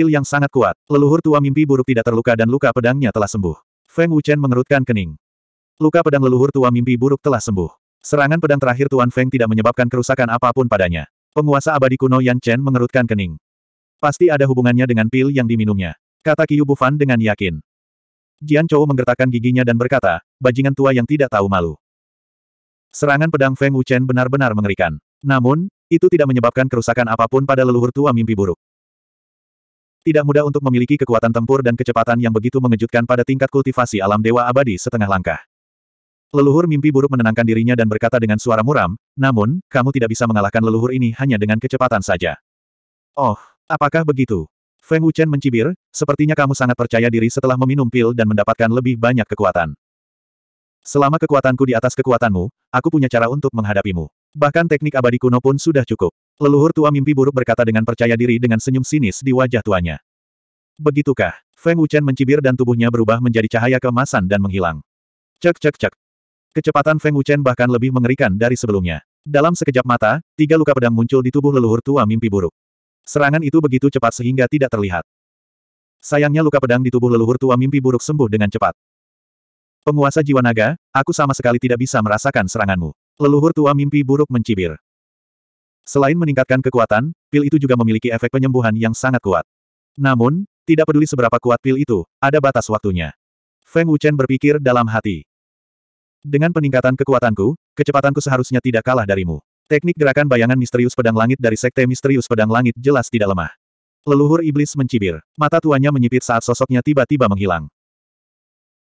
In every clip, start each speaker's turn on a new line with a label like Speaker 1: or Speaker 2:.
Speaker 1: Pil yang sangat kuat. Leluhur tua mimpi buruk tidak terluka dan luka pedangnya telah sembuh. Feng Wuchen mengerutkan kening. Luka pedang leluhur tua mimpi buruk telah sembuh. Serangan pedang terakhir Tuan Feng tidak menyebabkan kerusakan apa pun padanya. Penguasa abadi kuno Yan Chen mengerutkan kening. Pasti ada hubungannya dengan pil yang diminumnya. Kata Qiu Bufan dengan yakin. Jian Chou menggertakkan giginya dan berkata, bajingan tua yang tidak tahu malu. Serangan pedang Feng Wuchen benar-benar mengerikan. Namun, itu tidak menyebabkan kerusakan apa pun pada leluhur tua mimpi buruk. Tidak mudah untuk memiliki kekuatan tempur dan kecepatan yang begitu mengejutkan pada tingkat kultivasi alam dewa abadi setengah langkah. Leluhur mimpi buruk menenangkan dirinya dan berkata dengan suara muram, namun, kamu tidak bisa mengalahkan leluhur ini hanya dengan kecepatan saja. Oh, apakah begitu? Feng Wuchen mencibir, sepertinya kamu sangat percaya diri setelah meminum pil dan mendapatkan lebih banyak kekuatan. Selama kekuatanku di atas kekuatanmu, aku punya cara untuk menghadapimu. Bahkan teknik abadi kuno pun sudah cukup. Leluhur tua mimpi buruk berkata dengan percaya diri dengan senyum sinis di wajah tuanya. Begitukah? Feng Wuchen mencibir dan tubuhnya berubah menjadi cahaya keemasan dan menghilang. Cek cek cek. Kecepatan Feng Wuchen bahkan lebih mengerikan dari sebelumnya. Dalam sekejap mata, tiga luka pedang muncul di tubuh leluhur tua mimpi buruk. Serangan itu begitu cepat sehingga tidak terlihat. Sayangnya luka pedang di tubuh leluhur tua mimpi buruk sembuh dengan cepat. Penguasa jiwa naga, aku sama sekali tidak bisa merasakan seranganmu. Leluhur tua mimpi buruk mencibir. Selain meningkatkan kekuatan, pil itu juga memiliki efek penyembuhan yang sangat kuat. Namun, tidak peduli seberapa kuat pil itu, ada batas waktunya. Feng Wuchen berpikir dalam hati. Dengan peningkatan kekuatanku, kecepatanku seharusnya tidak kalah darimu. Teknik gerakan bayangan misterius pedang langit dari Sekte Misterius Pedang Langit jelas tidak lemah. Leluhur iblis mencibir. Mata tuanya menyipit saat sosoknya tiba-tiba menghilang.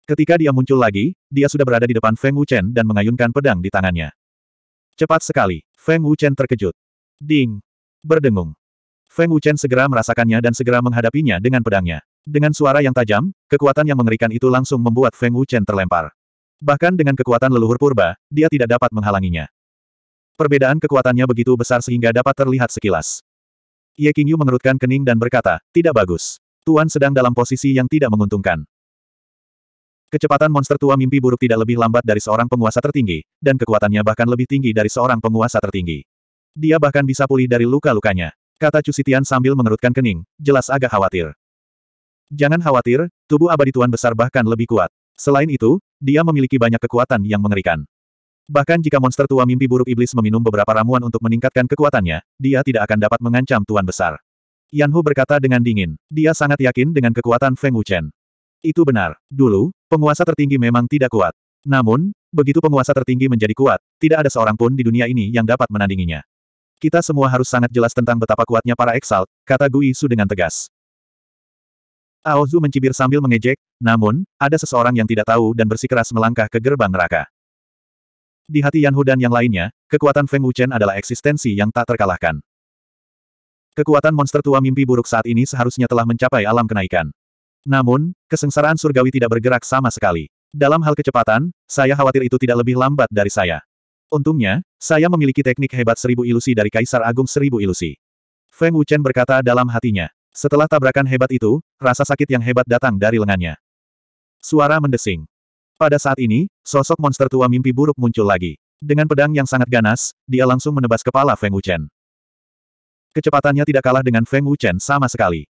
Speaker 1: Ketika dia muncul lagi, dia sudah berada di depan Feng Wuchen dan mengayunkan pedang di tangannya. Cepat sekali, Feng Wuchen terkejut. Ding! Berdengung. Feng Wuchen segera merasakannya dan segera menghadapinya dengan pedangnya. Dengan suara yang tajam, kekuatan yang mengerikan itu langsung membuat Feng Wuchen terlempar. Bahkan dengan kekuatan leluhur purba, dia tidak dapat menghalanginya. Perbedaan kekuatannya begitu besar sehingga dapat terlihat sekilas. Ye Qingyu mengerutkan kening dan berkata, tidak bagus. Tuan sedang dalam posisi yang tidak menguntungkan. Kecepatan monster tua mimpi buruk tidak lebih lambat dari seorang penguasa tertinggi, dan kekuatannya bahkan lebih tinggi dari seorang penguasa tertinggi. Dia bahkan bisa pulih dari luka-lukanya. Kata Cusitian sambil mengerutkan kening, jelas agak khawatir. Jangan khawatir, tubuh abadi Tuan Besar bahkan lebih kuat. Selain itu, dia memiliki banyak kekuatan yang mengerikan. Bahkan jika monster tua mimpi buruk iblis meminum beberapa ramuan untuk meningkatkan kekuatannya, dia tidak akan dapat mengancam Tuan Besar. Yan Hu berkata dengan dingin. Dia sangat yakin dengan kekuatan Feng Wuchen. Itu benar. Dulu, penguasa tertinggi memang tidak kuat. Namun, begitu penguasa tertinggi menjadi kuat, tidak ada seorang pun di dunia ini yang dapat menandinginya. Kita semua harus sangat jelas tentang betapa kuatnya para Exalt, kata Gui Su dengan tegas. Aozu mencibir sambil mengejek, namun, ada seseorang yang tidak tahu dan bersikeras melangkah ke gerbang neraka. Di hati Yan Hu dan yang lainnya, kekuatan Feng Wuchen adalah eksistensi yang tak terkalahkan. Kekuatan monster tua mimpi buruk saat ini seharusnya telah mencapai alam kenaikan. Namun, kesengsaraan surgawi tidak bergerak sama sekali. Dalam hal kecepatan, saya khawatir itu tidak lebih lambat dari saya. Untungnya, saya memiliki teknik hebat seribu ilusi dari Kaisar Agung Seribu Ilusi. Feng Wuchen berkata dalam hatinya. Setelah tabrakan hebat itu, rasa sakit yang hebat datang dari lengannya. Suara mendesing. Pada saat ini, sosok monster tua mimpi buruk muncul lagi. Dengan pedang yang sangat ganas, dia langsung menebas kepala Feng Wuchen. Kecepatannya tidak kalah dengan Feng Wuchen sama sekali.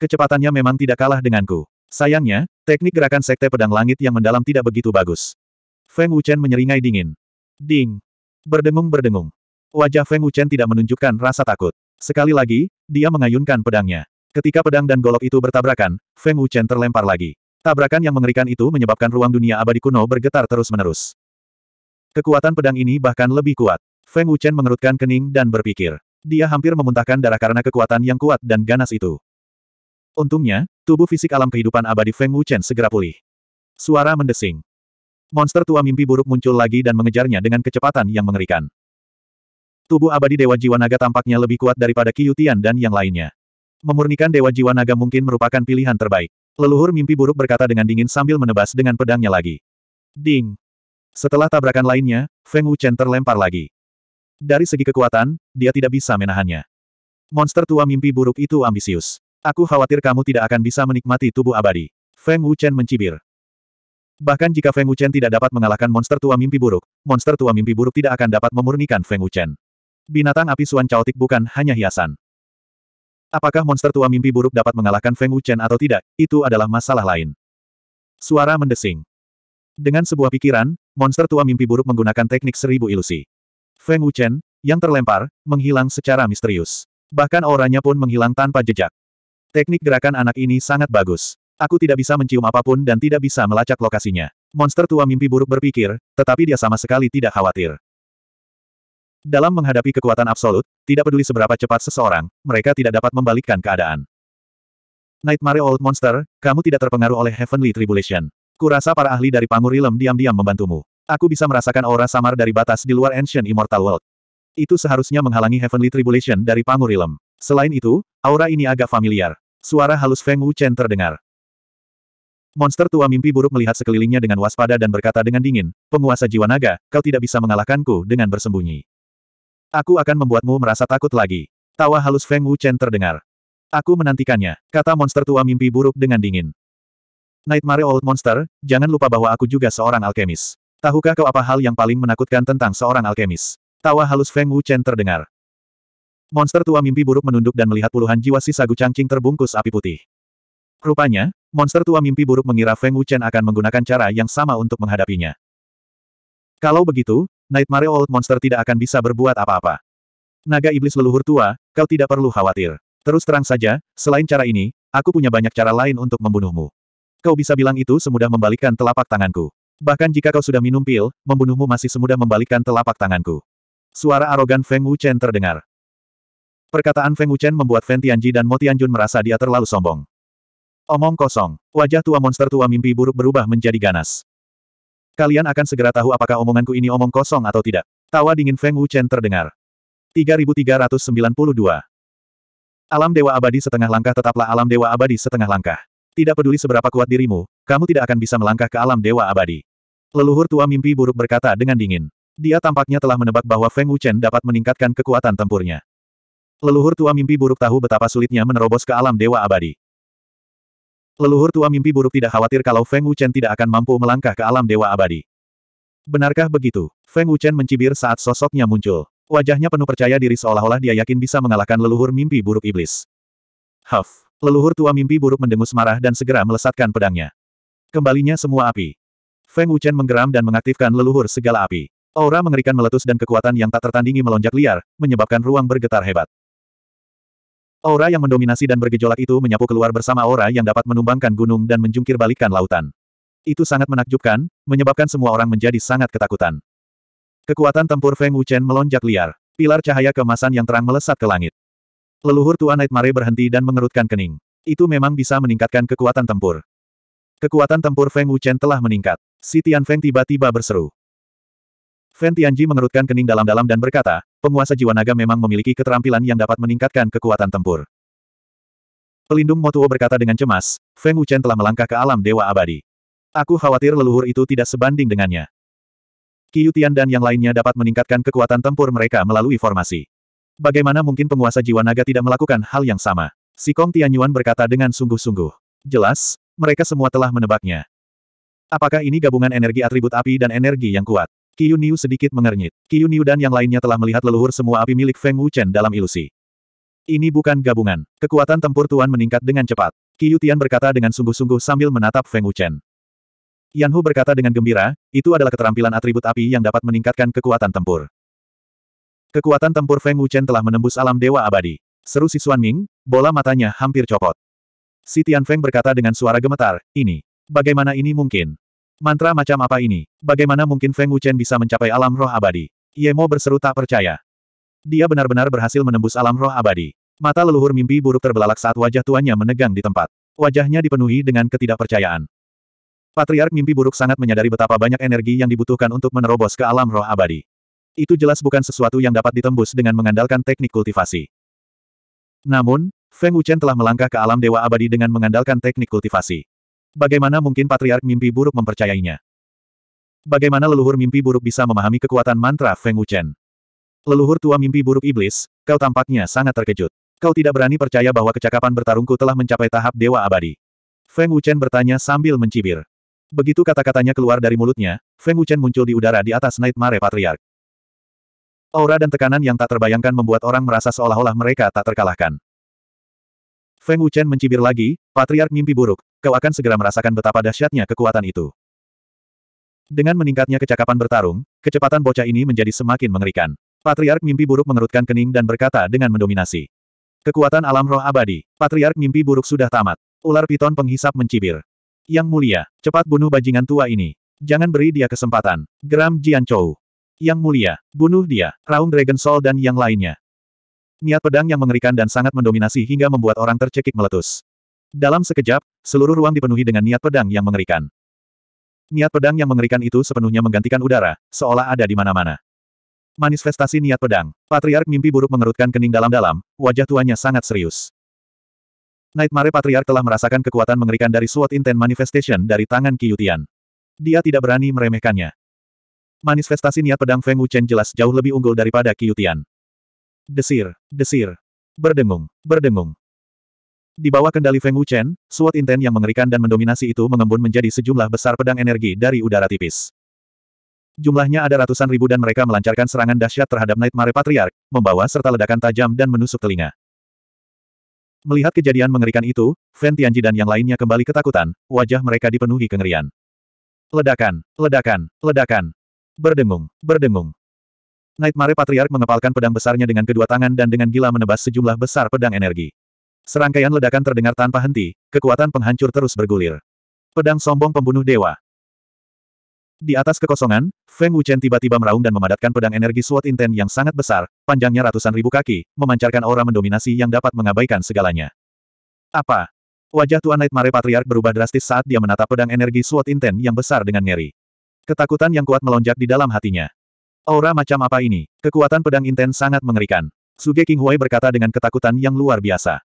Speaker 1: Kecepatannya memang tidak kalah denganku. Sayangnya, teknik gerakan sekte pedang langit yang mendalam tidak begitu bagus. Feng Wuchen menyeringai dingin. Ding. Berdengung-berdengung. Wajah Feng Wuchen tidak menunjukkan rasa takut. Sekali lagi, dia mengayunkan pedangnya. Ketika pedang dan golok itu bertabrakan, Feng Wuchen terlempar lagi. Tabrakan yang mengerikan itu menyebabkan ruang dunia abadi kuno bergetar terus-menerus. Kekuatan pedang ini bahkan lebih kuat. Feng Wuchen mengerutkan kening dan berpikir. Dia hampir memuntahkan darah karena kekuatan yang kuat dan ganas itu. Untungnya, tubuh fisik alam kehidupan abadi Feng Wuchen segera pulih. Suara mendesing. Monster tua mimpi buruk muncul lagi dan mengejarnya dengan kecepatan yang mengerikan. Tubuh abadi Dewa Jiwa Naga tampaknya lebih kuat daripada Tian dan yang lainnya. Memurnikan Dewa Jiwa Naga mungkin merupakan pilihan terbaik. Leluhur mimpi buruk berkata dengan dingin sambil menebas dengan pedangnya lagi. Ding! Setelah tabrakan lainnya, Feng Wuchen terlempar lagi. Dari segi kekuatan, dia tidak bisa menahannya. Monster tua mimpi buruk itu ambisius. Aku khawatir kamu tidak akan bisa menikmati tubuh abadi. Feng Wuchen mencibir. Bahkan jika Feng Wuchen tidak dapat mengalahkan monster tua mimpi buruk, monster tua mimpi buruk tidak akan dapat memurnikan Feng Wuchen. Binatang api Suan Chaotic bukan hanya hiasan. Apakah monster tua mimpi buruk dapat mengalahkan Feng Wuchen atau tidak, itu adalah masalah lain. Suara mendesing. Dengan sebuah pikiran, monster tua mimpi buruk menggunakan teknik seribu ilusi. Feng Wuchen, yang terlempar, menghilang secara misterius. Bahkan auranya pun menghilang tanpa jejak. Teknik gerakan anak ini sangat bagus. Aku tidak bisa mencium apa pun dan tidak bisa melacak lokasinya. Monster tua mimpi buruk berpikir, tetapi dia sama sekali tidak khawatir. Dalam menghadapi kekuatan absolut, tidak peduli seberapa cepat seseorang, mereka tidak dapat membalikkan keadaan. Nightmare Old Monster, kamu tidak terpengaruh oleh Heavenly Tribulation. Kurasa para ahli dari Pangur Ilm diam-diam membantumu. Aku bisa merasakan aura samar dari batas di luar Ancient Immortal World. Itu seharusnya menghalangi Heavenly Tribulation dari Pangur Ilm. Selain itu, aura ini agak familiar. Suara halus Feng Wuchen terdengar. Monster tua mimpi buruk melihat sekelilingnya dengan waspada dan berkata dengan dingin, penguasa jiwa naga, kau tidak bisa mengalahkanku dengan bersembunyi. Aku akan membuatmu merasa takut lagi. Tawa halus Feng Wuchen terdengar. Aku menantikannya, kata monster tua mimpi buruk dengan dingin. Nightmare Old Monster, jangan lupa bahwa aku juga seorang alkemis. Tahukah kau apa hal yang paling menakutkan tentang seorang alkemis? Tawa halus Feng Wuchen terdengar. Monster tua mimpi buruk menunduk dan melihat puluhan jiwa sisa gucangcing terbungkus api putih. Rupanya, monster tua mimpi buruk mengira Feng Wuchen akan menggunakan cara yang sama untuk menghadapinya. Kalau begitu, Nightmare Old Monster tidak akan bisa berbuat apa-apa. Naga iblis leluhur tua, kau tidak perlu khawatir. Terus terang saja, selain cara ini, aku punya banyak cara lain untuk membunuhmu. Kau bisa bilang itu semudah membalikkan telapak tanganku. Bahkan jika kau sudah minum pil, membunuhmu masih semudah membalikkan telapak tanganku. Suara arogan Feng Wuchen terdengar. Perkataan Feng Wuchen membuat Fen Tianji dan Mo Tianjun merasa dia terlalu sombong. Omong kosong. Wajah tua monster tua mimpi buruk berubah menjadi ganas. Kalian akan segera tahu apakah omonganku ini omong kosong atau tidak. Tawa dingin Feng Wuchen terdengar. 3392. Alam Dewa Abadi setengah langkah tetaplah alam Dewa Abadi setengah langkah. Tidak peduli seberapa kuat dirimu, kamu tidak akan bisa melangkah ke alam Dewa Abadi. Leluhur tua mimpi buruk berkata dengan dingin. Dia tampaknya telah menebak bahwa Feng Wuchen dapat meningkatkan kekuatan tempurnya. Leluhur tua mimpi buruk tahu betapa sulitnya menerobos ke alam Dewa Abadi. Leluhur tua mimpi buruk tidak khawatir kalau Feng Wuchen tidak akan mampu melangkah ke alam dewa abadi. Benarkah begitu? Feng Wuchen mencibir saat sosoknya muncul. Wajahnya penuh percaya diri seolah-olah dia yakin bisa mengalahkan leluhur mimpi buruk iblis. Huff. Leluhur tua mimpi buruk mendengus marah dan segera melesatkan pedangnya. Kembalinya semua api. Feng Wuchen menggeram dan mengaktifkan leluhur segala api. Aura mengerikan meletus dan kekuatan yang tak tertandingi melonjak liar, menyebabkan ruang bergetar hebat. Aura yang mendominasi dan bergejolak itu menyapu keluar bersama aura yang dapat menumbangkan gunung dan menjungkir balikan lautan. Itu sangat menakjubkan, menyebabkan semua orang menjadi sangat ketakutan. Kekuatan tempur Feng Wuchen melonjak liar. Pilar cahaya kemasan yang terang melesat ke langit. Leluhur tua Nightmare berhenti dan mengerutkan kening. Itu memang bisa meningkatkan kekuatan tempur. Kekuatan tempur Feng Wuchen telah meningkat. Si Tian Feng tiba-tiba berseru. Fen Tianji mengerutkan kening dalam-dalam dan berkata, penguasa jiwa naga memang memiliki keterampilan yang dapat meningkatkan kekuatan tempur. Pelindung Motuo berkata dengan cemas, Feng Wuchen telah melangkah ke alam dewa abadi. Aku khawatir leluhur itu tidak sebanding dengannya. Qiu Tian dan yang lainnya dapat meningkatkan kekuatan tempur mereka melalui formasi. Bagaimana mungkin penguasa jiwa naga tidak melakukan hal yang sama? Si Kong Tianyuan berkata dengan sungguh-sungguh. Jelas, mereka semua telah menebaknya. Apakah ini gabungan energi atribut api dan energi yang kuat? Qiu Niu sedikit mengernyit. Qiu Niu dan yang lainnya telah melihat leluhur semua api milik Feng Wuchen dalam ilusi. Ini bukan gabungan. Kekuatan tempur Tuan meningkat dengan cepat. Qiu Tian berkata dengan sungguh-sungguh sambil menatap Feng Wuchen. Yan Hu berkata dengan gembira, itu adalah keterampilan atribut api yang dapat meningkatkan kekuatan tempur. Kekuatan tempur Feng Wuchen telah menembus alam dewa abadi. Seru si Xuan Ming, bola matanya hampir copot. Si Tian Feng berkata dengan suara gemetar, ini. Bagaimana ini mungkin? Mantra macam apa ini? Bagaimana mungkin Feng Wuchen bisa mencapai alam roh abadi? Yemo berseru tak percaya. Dia benar-benar berhasil menembus alam roh abadi. Mata leluhur mimpi buruk terbelalak saat wajah tuannya menegang di tempat. Wajahnya dipenuhi dengan ketidakpercayaan. Patriark mimpi buruk sangat menyadari betapa banyak energi yang dibutuhkan untuk menerobos ke alam roh abadi. Itu jelas bukan sesuatu yang dapat ditembus dengan mengandalkan teknik kultivasi. Namun, Feng Wuchen telah melangkah ke alam dewa abadi dengan mengandalkan teknik kultivasi. Bagaimana mungkin Patriark Mimpi Buruk mempercayainya? Bagaimana leluhur mimpi buruk bisa memahami kekuatan mantra Feng Wuchen? Leluhur tua mimpi buruk iblis, kau tampaknya sangat terkejut. Kau tidak berani percaya bahwa kecakapan bertarungku telah mencapai tahap dewa abadi. Feng Wuchen bertanya sambil mencibir. Begitu kata-katanya keluar dari mulutnya, Feng Wuchen muncul di udara di atas Nightmare Patriark. Aura dan tekanan yang tak terbayangkan membuat orang merasa seolah-olah mereka tak terkalahkan. Feng Wuchen mencibir lagi, Patriark Mimpi Buruk, kau akan segera merasakan betapa dahsyatnya kekuatan itu. Dengan meningkatnya kecakapan bertarung, kecepatan bocah ini menjadi semakin mengerikan. Patriark Mimpi Buruk mengerutkan kening dan berkata dengan mendominasi. Kekuatan alam roh abadi, Patriark Mimpi Buruk sudah tamat. Ular piton penghisap mencibir. Yang mulia, cepat bunuh bajingan tua ini. Jangan beri dia kesempatan. Geram Jian Chou. Yang mulia, bunuh dia, Raung Dragon Soul dan yang lainnya. Niat pedang yang mengerikan dan sangat mendominasi hingga membuat orang tercekik meletus. Dalam sekejap, seluruh ruang dipenuhi dengan niat pedang yang mengerikan. Niat pedang yang mengerikan itu sepenuhnya menggantikan udara, seolah ada di mana-mana. Manifestasi niat pedang. Patriark mimpi buruk mengerutkan kening dalam-dalam, wajah tuanya sangat serius. Nightmare Patriark telah merasakan kekuatan mengerikan dari SWOT Intent Manifestation dari tangan Qiyutian. Dia tidak berani meremehkannya. Manifestasi niat pedang Feng Wuchen jelas jauh lebih unggul daripada Qiyutian. Desir, desir. Berdengung, berdengung. Di bawah kendali Feng Wuchen, SWOT Intent yang mengerikan dan mendominasi itu mengembun menjadi sejumlah besar pedang energi dari udara tipis. Jumlahnya ada ratusan ribu dan mereka melancarkan serangan dahsyat terhadap Nightmare Patriarch, membawa serta ledakan tajam dan menusuk telinga. Melihat kejadian mengerikan itu, Fen Tianji dan yang lainnya kembali ketakutan, wajah mereka dipenuhi kengerian. Ledakan, ledakan, ledakan. Berdengung, berdengung. Nightmare Patriarch mengepalkan pedang besarnya dengan kedua tangan dan dengan gila menebas sejumlah besar pedang energi. Serangkaian ledakan terdengar tanpa henti, kekuatan penghancur terus bergulir. Pedang sombong pembunuh dewa. Di atas kekosongan, Feng Wuchen tiba-tiba meraung dan memadatkan pedang energi SWOT Inten yang sangat besar, panjangnya ratusan ribu kaki, memancarkan aura mendominasi yang dapat mengabaikan segalanya. Apa? Wajah Tuan Nightmare Patriarch berubah drastis saat dia menatap pedang energi SWOT Inten yang besar dengan ngeri. Ketakutan yang kuat melonjak di dalam hatinya. Aura macam apa ini? Kekuatan pedang Inten sangat mengerikan. Suge King Huai berkata dengan ketakutan yang luar biasa.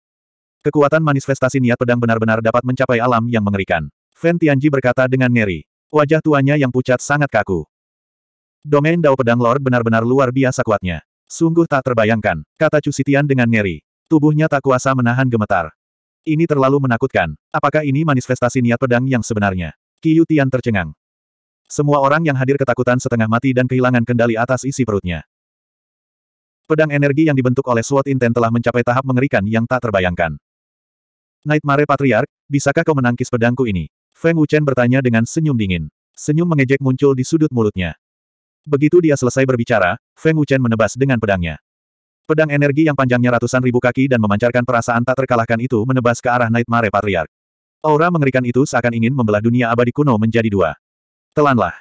Speaker 1: Kekuatan manifestasi niat pedang benar-benar dapat mencapai alam yang mengerikan. Fen Tianji berkata dengan ngeri. Wajah tuanya yang pucat sangat kaku. Domain Dao Pedang Lord benar-benar luar biasa kuatnya. Sungguh tak terbayangkan, kata Cusitian dengan ngeri. Tubuhnya tak kuasa menahan gemetar. Ini terlalu menakutkan. Apakah ini manifestasi niat pedang yang sebenarnya? Qiu Tian tercengang. Semua orang yang hadir ketakutan setengah mati dan kehilangan kendali atas isi perutnya. Pedang energi yang dibentuk oleh SWOT Intent telah mencapai tahap mengerikan yang tak terbayangkan. Nightmare Patriarch, bisakah kau menangkis pedangku ini? Feng Wuchen bertanya dengan senyum dingin. Senyum mengejek muncul di sudut mulutnya. Begitu dia selesai berbicara, Feng Wuchen menebas dengan pedangnya. Pedang energi yang panjangnya ratusan ribu kaki dan memancarkan perasaan tak terkalahkan itu menebas ke arah Nightmare Patriarch. Aura mengerikan itu seakan ingin membelah dunia abadi kuno menjadi dua. Telanlah.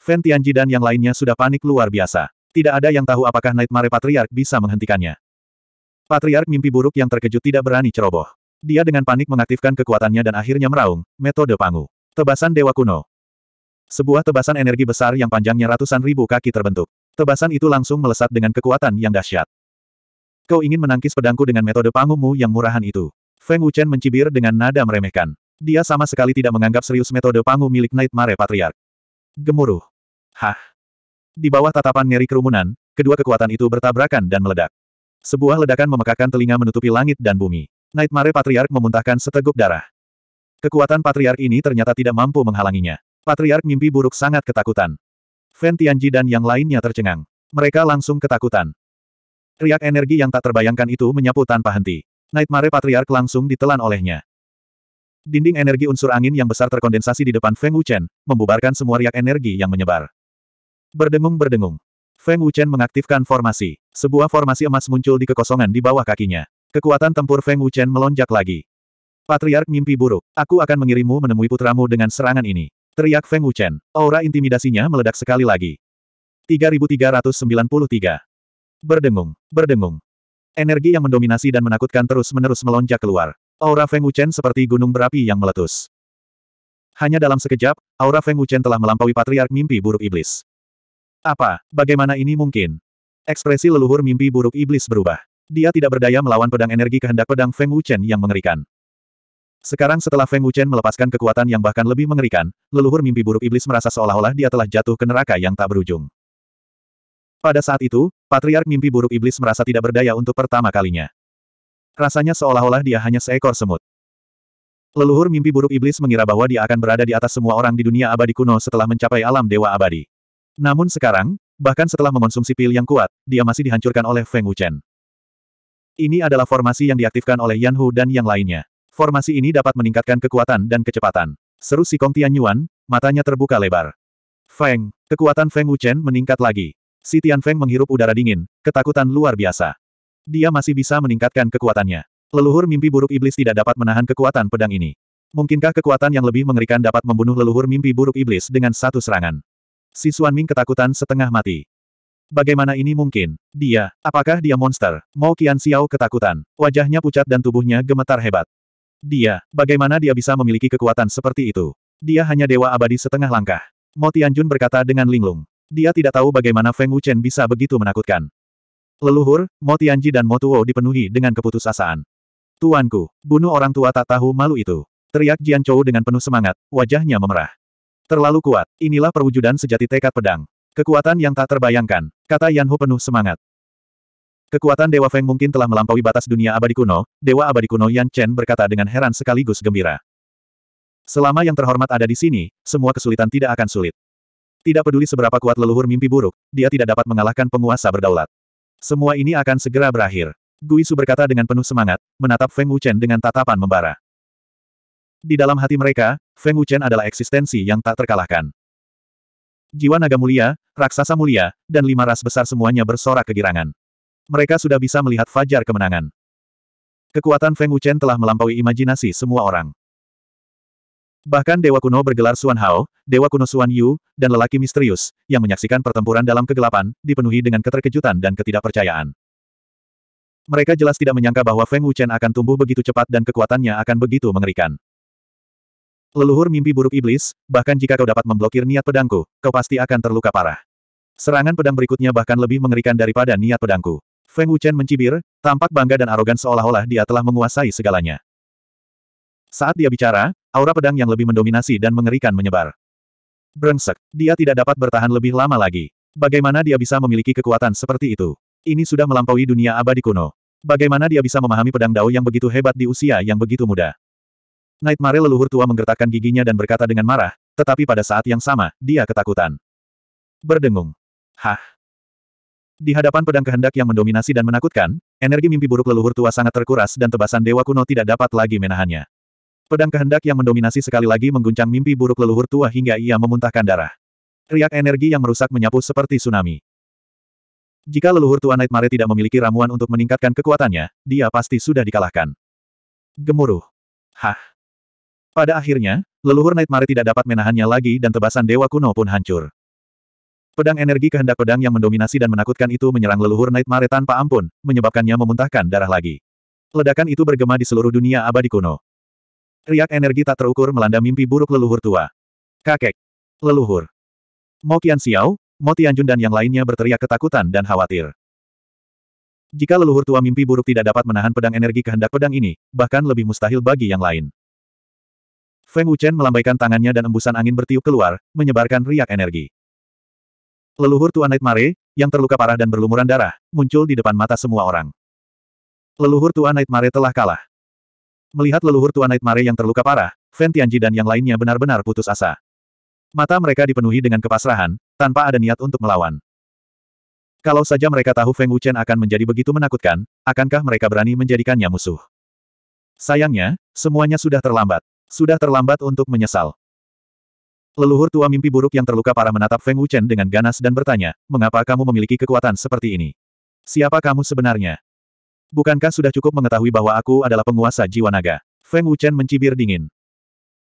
Speaker 1: Fen Tianji dan yang lainnya sudah panik luar biasa. Tidak ada yang tahu apakah Nightmare Patriarch bisa menghentikannya. Patriark mimpi buruk yang terkejut tidak berani ceroboh. Dia dengan panik mengaktifkan kekuatannya dan akhirnya meraung, metode pangu. Tebasan Dewa Kuno. Sebuah tebasan energi besar yang panjangnya ratusan ribu kaki terbentuk. Tebasan itu langsung melesat dengan kekuatan yang dahsyat. Kau ingin menangkis pedangku dengan metode pangumu yang murahan itu. Feng Wuchen mencibir dengan nada meremehkan. Dia sama sekali tidak menganggap serius metode pangu milik Nightmare Patriarch. Gemuruh. Hah. Di bawah tatapan ngeri kerumunan, kedua kekuatan itu bertabrakan dan meledak. Sebuah ledakan memekakkan telinga menutupi langit dan bumi. Nightmare Patriark memuntahkan seteguk darah. Kekuatan Patriark ini ternyata tidak mampu menghalanginya. Patriark mimpi buruk sangat ketakutan. Fen Tianji dan yang lainnya tercengang. Mereka langsung ketakutan. Riak energi yang tak terbayangkan itu menyapu tanpa henti. Nightmare Patriark langsung ditelan olehnya. Dinding energi unsur angin yang besar terkondensasi di depan Feng Wuchen, membubarkan semua riak energi yang menyebar. Berdengung-berdengung. Feng Wuchen mengaktifkan formasi. Sebuah formasi emas muncul di kekosongan di bawah kakinya. Kekuatan tempur Feng Wuchen melonjak lagi. Patriark mimpi buruk, aku akan mengirimmu menemui putramu dengan serangan ini. Teriak Feng Wuchen. Aura intimidasinya meledak sekali lagi. 3393. Berdengung, berdengung. Energi yang mendominasi dan menakutkan terus-menerus melonjak keluar. Aura Feng Wuchen seperti gunung berapi yang meletus. Hanya dalam sekejap, aura Feng Wuchen telah melampaui patriark mimpi buruk iblis. Apa, bagaimana ini mungkin? Ekspresi leluhur mimpi buruk iblis berubah. Dia tidak berdaya melawan pedang energi kehendak pedang Feng Wuchen yang mengerikan. Sekarang setelah Feng Wuchen melepaskan kekuatan yang bahkan lebih mengerikan, leluhur mimpi buruk iblis merasa seolah-olah dia telah jatuh ke neraka yang tak berujung. Pada saat itu, Patriark mimpi buruk iblis merasa tidak berdaya untuk pertama kalinya. Rasanya seolah-olah dia hanya seekor semut. Leluhur mimpi buruk iblis mengira bahwa dia akan berada di atas semua orang di dunia abadi kuno setelah mencapai alam dewa abadi. Namun sekarang, bahkan setelah mengonsumsi pil yang kuat, dia masih dihancurkan oleh Feng Wuchen. Ini adalah formasi yang diaktifkan oleh Yan Hu dan yang lainnya. Formasi ini dapat meningkatkan kekuatan dan kecepatan. Seru si Kong Tianyuan, matanya terbuka lebar. Feng, kekuatan Feng Wuchen meningkat lagi. Si Tian Feng menghirup udara dingin, ketakutan luar biasa. Dia masih bisa meningkatkan kekuatannya. Leluhur mimpi buruk iblis tidak dapat menahan kekuatan pedang ini. Mungkinkah kekuatan yang lebih mengerikan dapat membunuh leluhur mimpi buruk iblis dengan satu serangan? Si Xuan Ming ketakutan setengah mati. Bagaimana ini mungkin? Dia, apakah dia monster? Mo Qian Xiao ketakutan. Wajahnya pucat dan tubuhnya gemetar hebat. Dia, bagaimana dia bisa memiliki kekuatan seperti itu? Dia hanya dewa abadi setengah langkah. Mo Tianjun berkata dengan linglung. Dia tidak tahu bagaimana Feng Wuchen bisa begitu menakutkan. Leluhur, Mo Tianji dan Mo Tuo dipenuhi dengan keputusasaan. Tuanku, bunuh orang tua tak tahu malu itu. Teriak Jian Chou dengan penuh semangat, wajahnya memerah. Terlalu kuat, inilah perwujudan sejati tekad pedang. Kekuatan yang tak terbayangkan, kata Yan Hu penuh semangat. Kekuatan Dewa Feng mungkin telah melampaui batas dunia abadi kuno, Dewa abadi kuno Yan Chen berkata dengan heran sekaligus gembira. Selama yang terhormat ada di sini, semua kesulitan tidak akan sulit. Tidak peduli seberapa kuat leluhur mimpi buruk, dia tidak dapat mengalahkan penguasa berdaulat. Semua ini akan segera berakhir. Gui Su berkata dengan penuh semangat, menatap Feng Wuchen dengan tatapan membara. Di dalam hati mereka, Feng Wuchen adalah eksistensi yang tak terkalahkan. Jiwa naga mulia, raksasa mulia, dan lima ras besar semuanya bersorak kegirangan. Mereka sudah bisa melihat fajar kemenangan. Kekuatan Feng Wuchen telah melampaui imajinasi semua orang. Bahkan Dewa Kuno bergelar Suan Hao, Dewa Kuno Suan Yu, dan lelaki misterius, yang menyaksikan pertempuran dalam kegelapan, dipenuhi dengan keterkejutan dan ketidakpercayaan. Mereka jelas tidak menyangka bahwa Feng Wuchen akan tumbuh begitu cepat dan kekuatannya akan begitu mengerikan. Leluhur mimpi buruk iblis, bahkan jika kau dapat memblokir niat pedangku, kau pasti akan terluka parah. Serangan pedang berikutnya bahkan lebih mengerikan daripada niat pedangku. Feng Wuchen mencibir, tampak bangga dan arogan seolah-olah dia telah menguasai segalanya. Saat dia bicara, aura pedang yang lebih mendominasi dan mengerikan menyebar. Brengsek, dia tidak dapat bertahan lebih lama lagi. Bagaimana dia bisa memiliki kekuatan seperti itu? Ini sudah melampaui dunia abadi kuno. Bagaimana dia bisa memahami pedang dao yang begitu hebat di usia yang begitu muda? Nightmare leluhur tua menggertakkan giginya dan berkata dengan marah, tetapi pada saat yang sama, dia ketakutan. Berdengung. Hah? Di hadapan pedang kehendak yang mendominasi dan menakutkan, energi mimpi buruk leluhur tua sangat terkuras dan tebasan dewa kuno tidak dapat lagi menahannya. Pedang kehendak yang mendominasi sekali lagi mengguncang mimpi buruk leluhur tua hingga ia memuntahkan darah. Riak energi yang merusak menyapu seperti tsunami. Jika leluhur tua Nightmare tidak memiliki ramuan untuk meningkatkan kekuatannya, dia pasti sudah dikalahkan. Gemuruh. Hah? Pada akhirnya, leluhur Nightmare tidak dapat menahannya lagi dan tebasan dewa kuno pun hancur. Pedang energi kehendak pedang yang mendominasi dan menakutkan itu menyerang leluhur Nightmare tanpa ampun, menyebabkannya memuntahkan darah lagi. Ledakan itu bergema di seluruh dunia abadi kuno. Riak energi tak terukur melanda mimpi buruk leluhur tua. Kakek. Leluhur. Mo Qian Xiao, Mo Tianjun dan yang lainnya berteriak ketakutan dan khawatir. Jika leluhur tua mimpi buruk tidak dapat menahan pedang energi kehendak pedang ini, bahkan lebih mustahil bagi yang lain. Feng Wuchen melambaikan tangannya dan embusan angin bertiup keluar, menyebarkan riak energi. Leluhur Tuan Nightmare, yang terluka parah dan berlumuran darah, muncul di depan mata semua orang. Leluhur Tuan Nightmare telah kalah. Melihat leluhur Tuan Nightmare yang terluka parah, Fen Tianji dan yang lainnya benar-benar putus asa. Mata mereka dipenuhi dengan kepasrahan, tanpa ada niat untuk melawan. Kalau saja mereka tahu Feng Wuchen akan menjadi begitu menakutkan, akankah mereka berani menjadikannya musuh? Sayangnya, semuanya sudah terlambat. Sudah terlambat untuk menyesal. Leluhur tua mimpi buruk yang terluka parah menatap Feng Wuchen dengan ganas dan bertanya, mengapa kamu memiliki kekuatan seperti ini? Siapa kamu sebenarnya? Bukankah sudah cukup mengetahui bahwa aku adalah penguasa jiwa naga? Feng Wuchen mencibir dingin.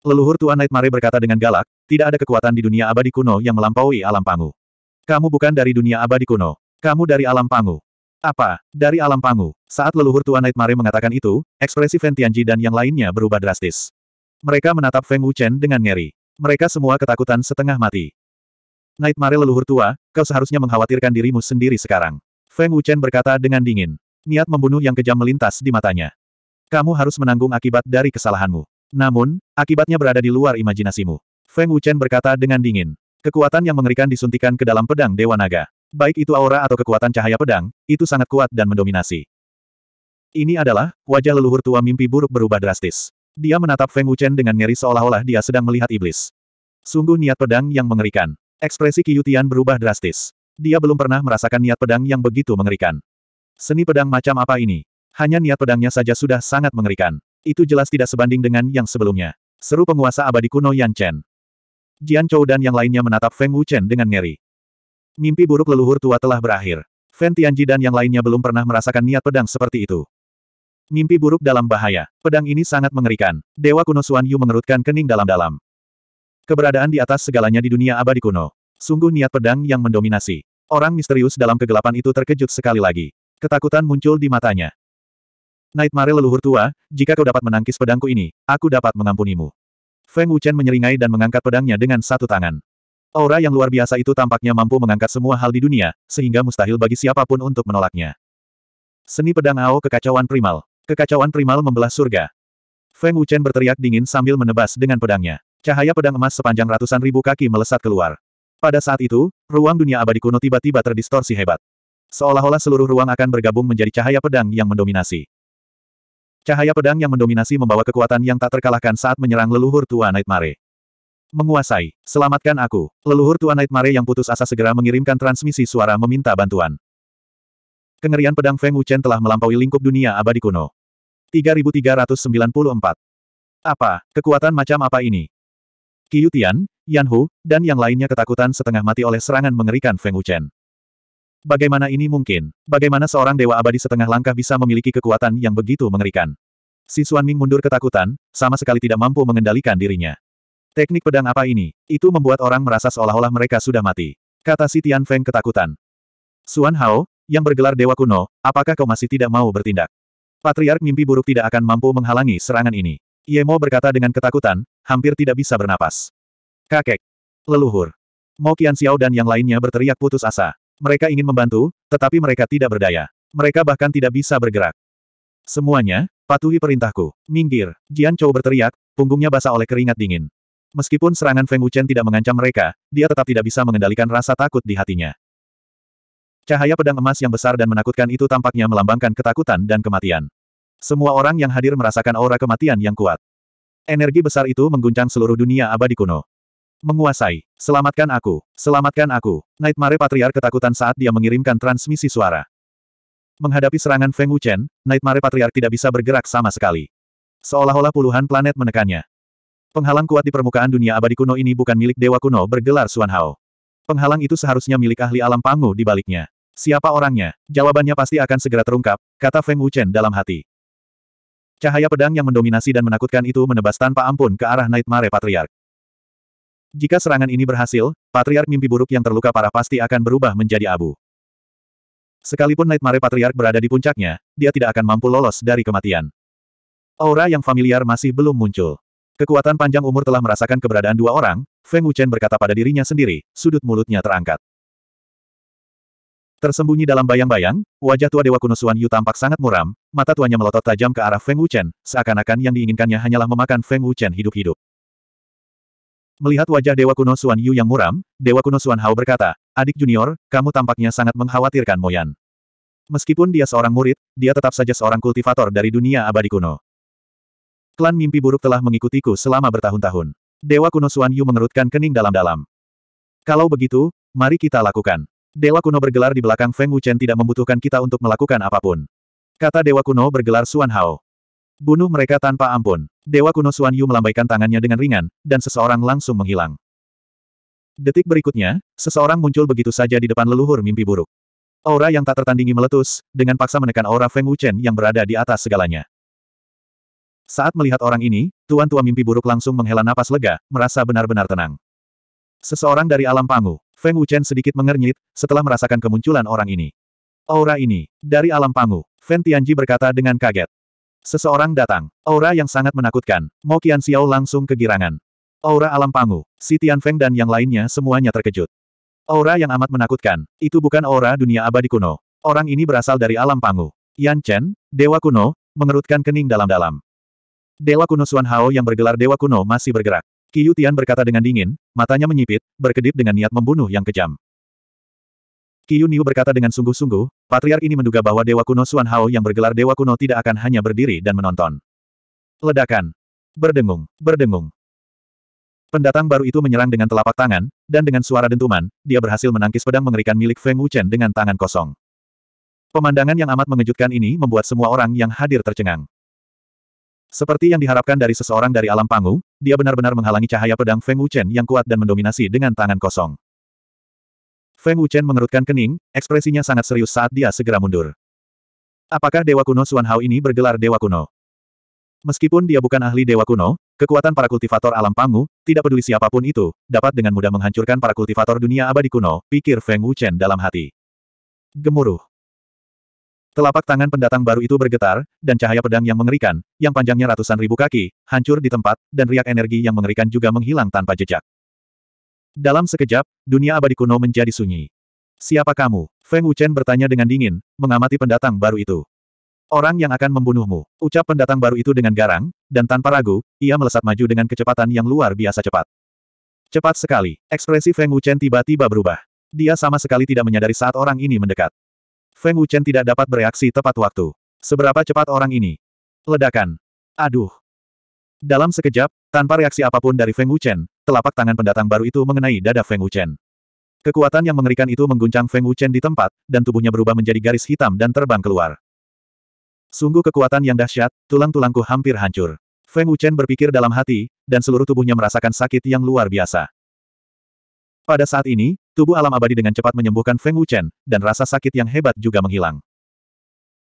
Speaker 1: Leluhur tua Nightmare berkata dengan galak, tidak ada kekuatan di dunia abadi kuno yang melampaui alam pangu. Kamu bukan dari dunia abadi kuno. Kamu dari alam pangu. Apa? Dari alam pangu. Saat leluhur tua Nightmare mengatakan itu, ekspresi Fen Tianji dan yang lainnya berubah drastis. Mereka menatap Feng Wuchen dengan ngeri. Mereka semua ketakutan setengah mati. Nightmare leluhur tua, kau seharusnya mengkhawatirkan dirimu sendiri sekarang. Feng Wuchen berkata dengan dingin. Niat membunuh yang kejam melintas di matanya. Kamu harus menanggung akibat dari kesalahanmu. Namun, akibatnya berada di luar imajinasimu. Feng Wuchen berkata dengan dingin. Kekuatan yang mengerikan disuntikan ke dalam pedang Dewa Naga. Baik itu aura atau kekuatan cahaya pedang, itu sangat kuat dan mendominasi. Ini adalah, wajah leluhur tua mimpi buruk berubah drastis. Dia menatap Feng Wuchen dengan ngeri seolah-olah dia sedang melihat iblis. Sungguh niat pedang yang mengerikan. Ekspresi Qiyutian berubah drastis. Dia belum pernah merasakan niat pedang yang begitu mengerikan. Seni pedang macam apa ini? Hanya niat pedangnya saja sudah sangat mengerikan. Itu jelas tidak sebanding dengan yang sebelumnya. Seru penguasa abadi kuno Yan Chen. Jian Chou dan yang lainnya menatap Feng Wuchen dengan ngeri. Mimpi buruk leluhur tua telah berakhir. Fen Tianji dan yang lainnya belum pernah merasakan niat pedang seperti itu. Mimpi buruk dalam bahaya. Pedang ini sangat mengerikan. Dewa kuno Suan Yu mengerutkan kening dalam-dalam. Keberadaan di atas segalanya di dunia abadi kuno. Sungguh niat pedang yang mendominasi. Orang misterius dalam kegelapan itu terkejut sekali lagi. Ketakutan muncul di matanya. Nightmare leluhur tua, jika kau dapat menangkis pedangku ini, aku dapat mengampunimu. Feng Wuchen menyeringai dan mengangkat pedangnya dengan satu tangan. Aura yang luar biasa itu tampaknya mampu mengangkat semua hal di dunia, sehingga mustahil bagi siapa pun untuk menolaknya. Seni pedang Ao kekacauan primal. Kekacauan primal membelah surga. Feng Wuchen berteriak dingin sambil menebas dengan pedangnya. Cahaya pedang emas sepanjang ratusan ribu kaki melesat keluar. Pada saat itu, ruang dunia abadi kuno tiba-tiba terdistorsi hebat. Seolah-olah seluruh ruang akan bergabung menjadi cahaya pedang yang mendominasi. Cahaya pedang yang mendominasi membawa kekuatan yang tak terkalahkan saat menyerang leluhur tua Nightmare. Menguasai. Selamatkan aku. Leluhur tua Nightmare yang putus asa segera mengirimkan transmisi suara meminta bantuan. Kengerian pedang Feng Wuchen telah melampaui lingkup dunia abadi kuno. 3394. Apa, kekuatan macam apa ini? Qiu Tian, Yan Hu, dan yang lainnya ketakutan setengah mati oleh serangan mengerikan Feng Wuchen. Bagaimana ini mungkin? Bagaimana seorang dewa abadi setengah langkah bisa memiliki kekuatan yang begitu mengerikan? Si Xuan Ming mundur ketakutan, sama sekali tidak mampu mengendalikan dirinya. Teknik pedang apa ini? Itu membuat orang merasa seolah-olah mereka sudah mati. Kata si Tian Feng ketakutan. Suan Hao, yang bergelar Dewa Kuno, apakah kau masih tidak mau bertindak? Patriark mimpi buruk tidak akan mampu menghalangi serangan ini. Yemo berkata dengan ketakutan, hampir tidak bisa bernapas. Kakek. Leluhur. Mo Xiao dan yang lainnya berteriak putus asa. Mereka ingin membantu, tetapi mereka tidak berdaya. Mereka bahkan tidak bisa bergerak. Semuanya, patuhi perintahku. Minggir. Jian Chou berteriak, punggungnya basah oleh keringat dingin. Meskipun serangan Feng Wuchen tidak mengancam mereka, dia tetap tidak bisa mengendalikan rasa takut di hatinya. Cahaya pedang emas yang besar dan menakutkan itu tampaknya melambangkan ketakutan dan kematian. Semua orang yang hadir merasakan aura kematian yang kuat. Energi besar itu mengguncang seluruh dunia abadi kuno. Menguasai. Selamatkan aku. Selamatkan aku. Nightmare Patriark ketakutan saat dia mengirimkan transmisi suara. Menghadapi serangan Feng Wuchen, Nightmare Patriark tidak bisa bergerak sama sekali. Seolah-olah puluhan planet menekannya. Penghalang kuat di permukaan dunia abadi kuno ini bukan milik dewa kuno bergelar Suan Hao. Penghalang itu seharusnya milik ahli alam pangu di baliknya. Siapa orangnya? Jawabannya pasti akan segera terungkap, kata Feng Wuchen dalam hati. Cahaya pedang yang mendominasi dan menakutkan itu menebas tanpa ampun ke arah Nightmare Patriark. Jika serangan ini berhasil, Patriark mimpi buruk yang terluka parah pasti akan berubah menjadi abu. Sekalipun Nightmare Patriark berada di puncaknya, dia tidak akan mampu lolos dari kematian. Aura yang familiar masih belum muncul. Kekuatan panjang umur telah merasakan keberadaan dua orang, Feng Wuchen berkata pada dirinya sendiri, sudut mulutnya terangkat. Tersembunyi dalam bayang-bayang, wajah tua Dewa Kuno Suan Yu tampak sangat muram, mata tuanya melotot tajam ke arah Feng Wuchen, seakan-akan yang diinginkannya hanyalah memakan Feng Wuchen hidup-hidup. Melihat wajah Dewa Kuno Suan Yu yang muram, Dewa Kuno Suan Hao berkata, Adik junior, kamu tampaknya sangat mengkhawatirkan Moyan. Meskipun dia seorang murid, dia tetap saja seorang kultivator dari dunia abadi kuno. Klan mimpi buruk telah mengikutiku selama bertahun-tahun. Dewa kuno Suan Yu mengerutkan kening dalam-dalam. Kalau begitu, mari kita lakukan. Dewa kuno bergelar di belakang Feng Wuchen tidak membutuhkan kita untuk melakukan apa pun. Kata Dewa kuno bergelar Suan Hao. Bunuh mereka tanpa ampun. Dewa kuno Suan Yu melambaikan tangannya dengan ringan, dan seseorang langsung menghilang. Detik berikutnya, seseorang muncul begitu saja di depan leluhur mimpi buruk. Aura yang tak tertandingi meletus, dengan paksa menekan aura Feng Wuchen yang berada di atas segalanya. Saat melihat orang ini, Tuan Tua Mimpi Buruk langsung menghela napas lega, merasa benar-benar tenang. Seseorang dari alam pangu, Feng Wuchen sedikit mengernyit, setelah merasakan kemunculan orang ini. Aura ini, dari alam pangu, Fen Tianji berkata dengan kaget. Seseorang datang, aura yang sangat menakutkan, Mo Qian Xiao langsung kegirangan. Aura alam pangu, Si Tian Feng dan yang lainnya semuanya terkejut. Aura yang amat menakutkan, itu bukan aura dunia abadi kuno. Orang ini berasal dari alam pangu. Yan Chen, Dewa Kuno, mengerutkan kening dalam-dalam. Dewa kuno Suan Hao yang bergelar Dewa kuno masih bergerak. Qiu Tian berkata dengan dingin, matanya menyipit, berkedip dengan niat membunuh yang kejam. Qiu Niu berkata dengan sungguh-sungguh, Patriark ini menduga bahwa Dewa kuno Suan Hao yang bergelar Dewa kuno tidak akan hanya berdiri dan menonton. Ledakan. Berdengung, berdengung. Pendatang baru itu menyerang dengan telapak tangan, dan dengan suara dentuman, dia berhasil menangkis pedang mengerikan milik Feng Wuchen dengan tangan kosong. Pemandangan yang amat mengejutkan ini membuat semua orang yang hadir tercengang. Seperti yang diharapkan dari seseorang dari alam pangu, dia benar-benar menghalangi cahaya pedang Feng Wuchen yang kuat dan mendominasi dengan tangan kosong. Feng Wuchen mengerutkan kening, ekspresinya sangat serius saat dia segera mundur. Apakah Dewa Kuno Suan Hao ini bergelar Dewa Kuno? Meskipun dia bukan ahli Dewa Kuno, kekuatan para kultivator alam pangu, tidak peduli siapa pun itu, dapat dengan mudah menghancurkan para kultivator dunia abadi kuno, pikir Feng Wuchen dalam hati. Gemuruh. Telapak tangan pendatang baru itu bergetar, dan cahaya pedang yang mengerikan, yang panjangnya ratusan ribu kaki, hancur di tempat, dan riak energi yang mengerikan juga menghilang tanpa jejak. Dalam sekejap, dunia abadi kuno menjadi sunyi. Siapa kamu? Feng Wuchen bertanya dengan dingin, mengamati pendatang baru itu. Orang yang akan membunuhmu. Ucap pendatang baru itu dengan garang, dan tanpa ragu, ia melesat maju dengan kecepatan yang luar biasa cepat. Cepat sekali, ekspresi Feng Wuchen tiba-tiba berubah. Dia sama sekali tidak menyadari saat orang ini mendekat. Feng Wuchen tidak dapat bereaksi tepat waktu. Seberapa cepat orang ini? Ledakan. Aduh. Dalam sekejap, tanpa reaksi apa pun dari Feng Wuchen, telapak tangan pendatang baru itu mengenai dada Feng Wuchen. Kekuatan yang mengerikan itu mengguncang Feng Wuchen di tempat, dan tubuhnya berubah menjadi garis hitam dan terbang keluar. Sungguh kekuatan yang dahsyat, tulang-tulangku hampir hancur. Feng Wuchen berpikir dalam hati, dan seluruh tubuhnya merasakan sakit yang luar biasa. Pada saat ini, tubuh alam abadi dengan cepat menyembuhkan Feng Wuchen, dan rasa sakit yang hebat juga menghilang.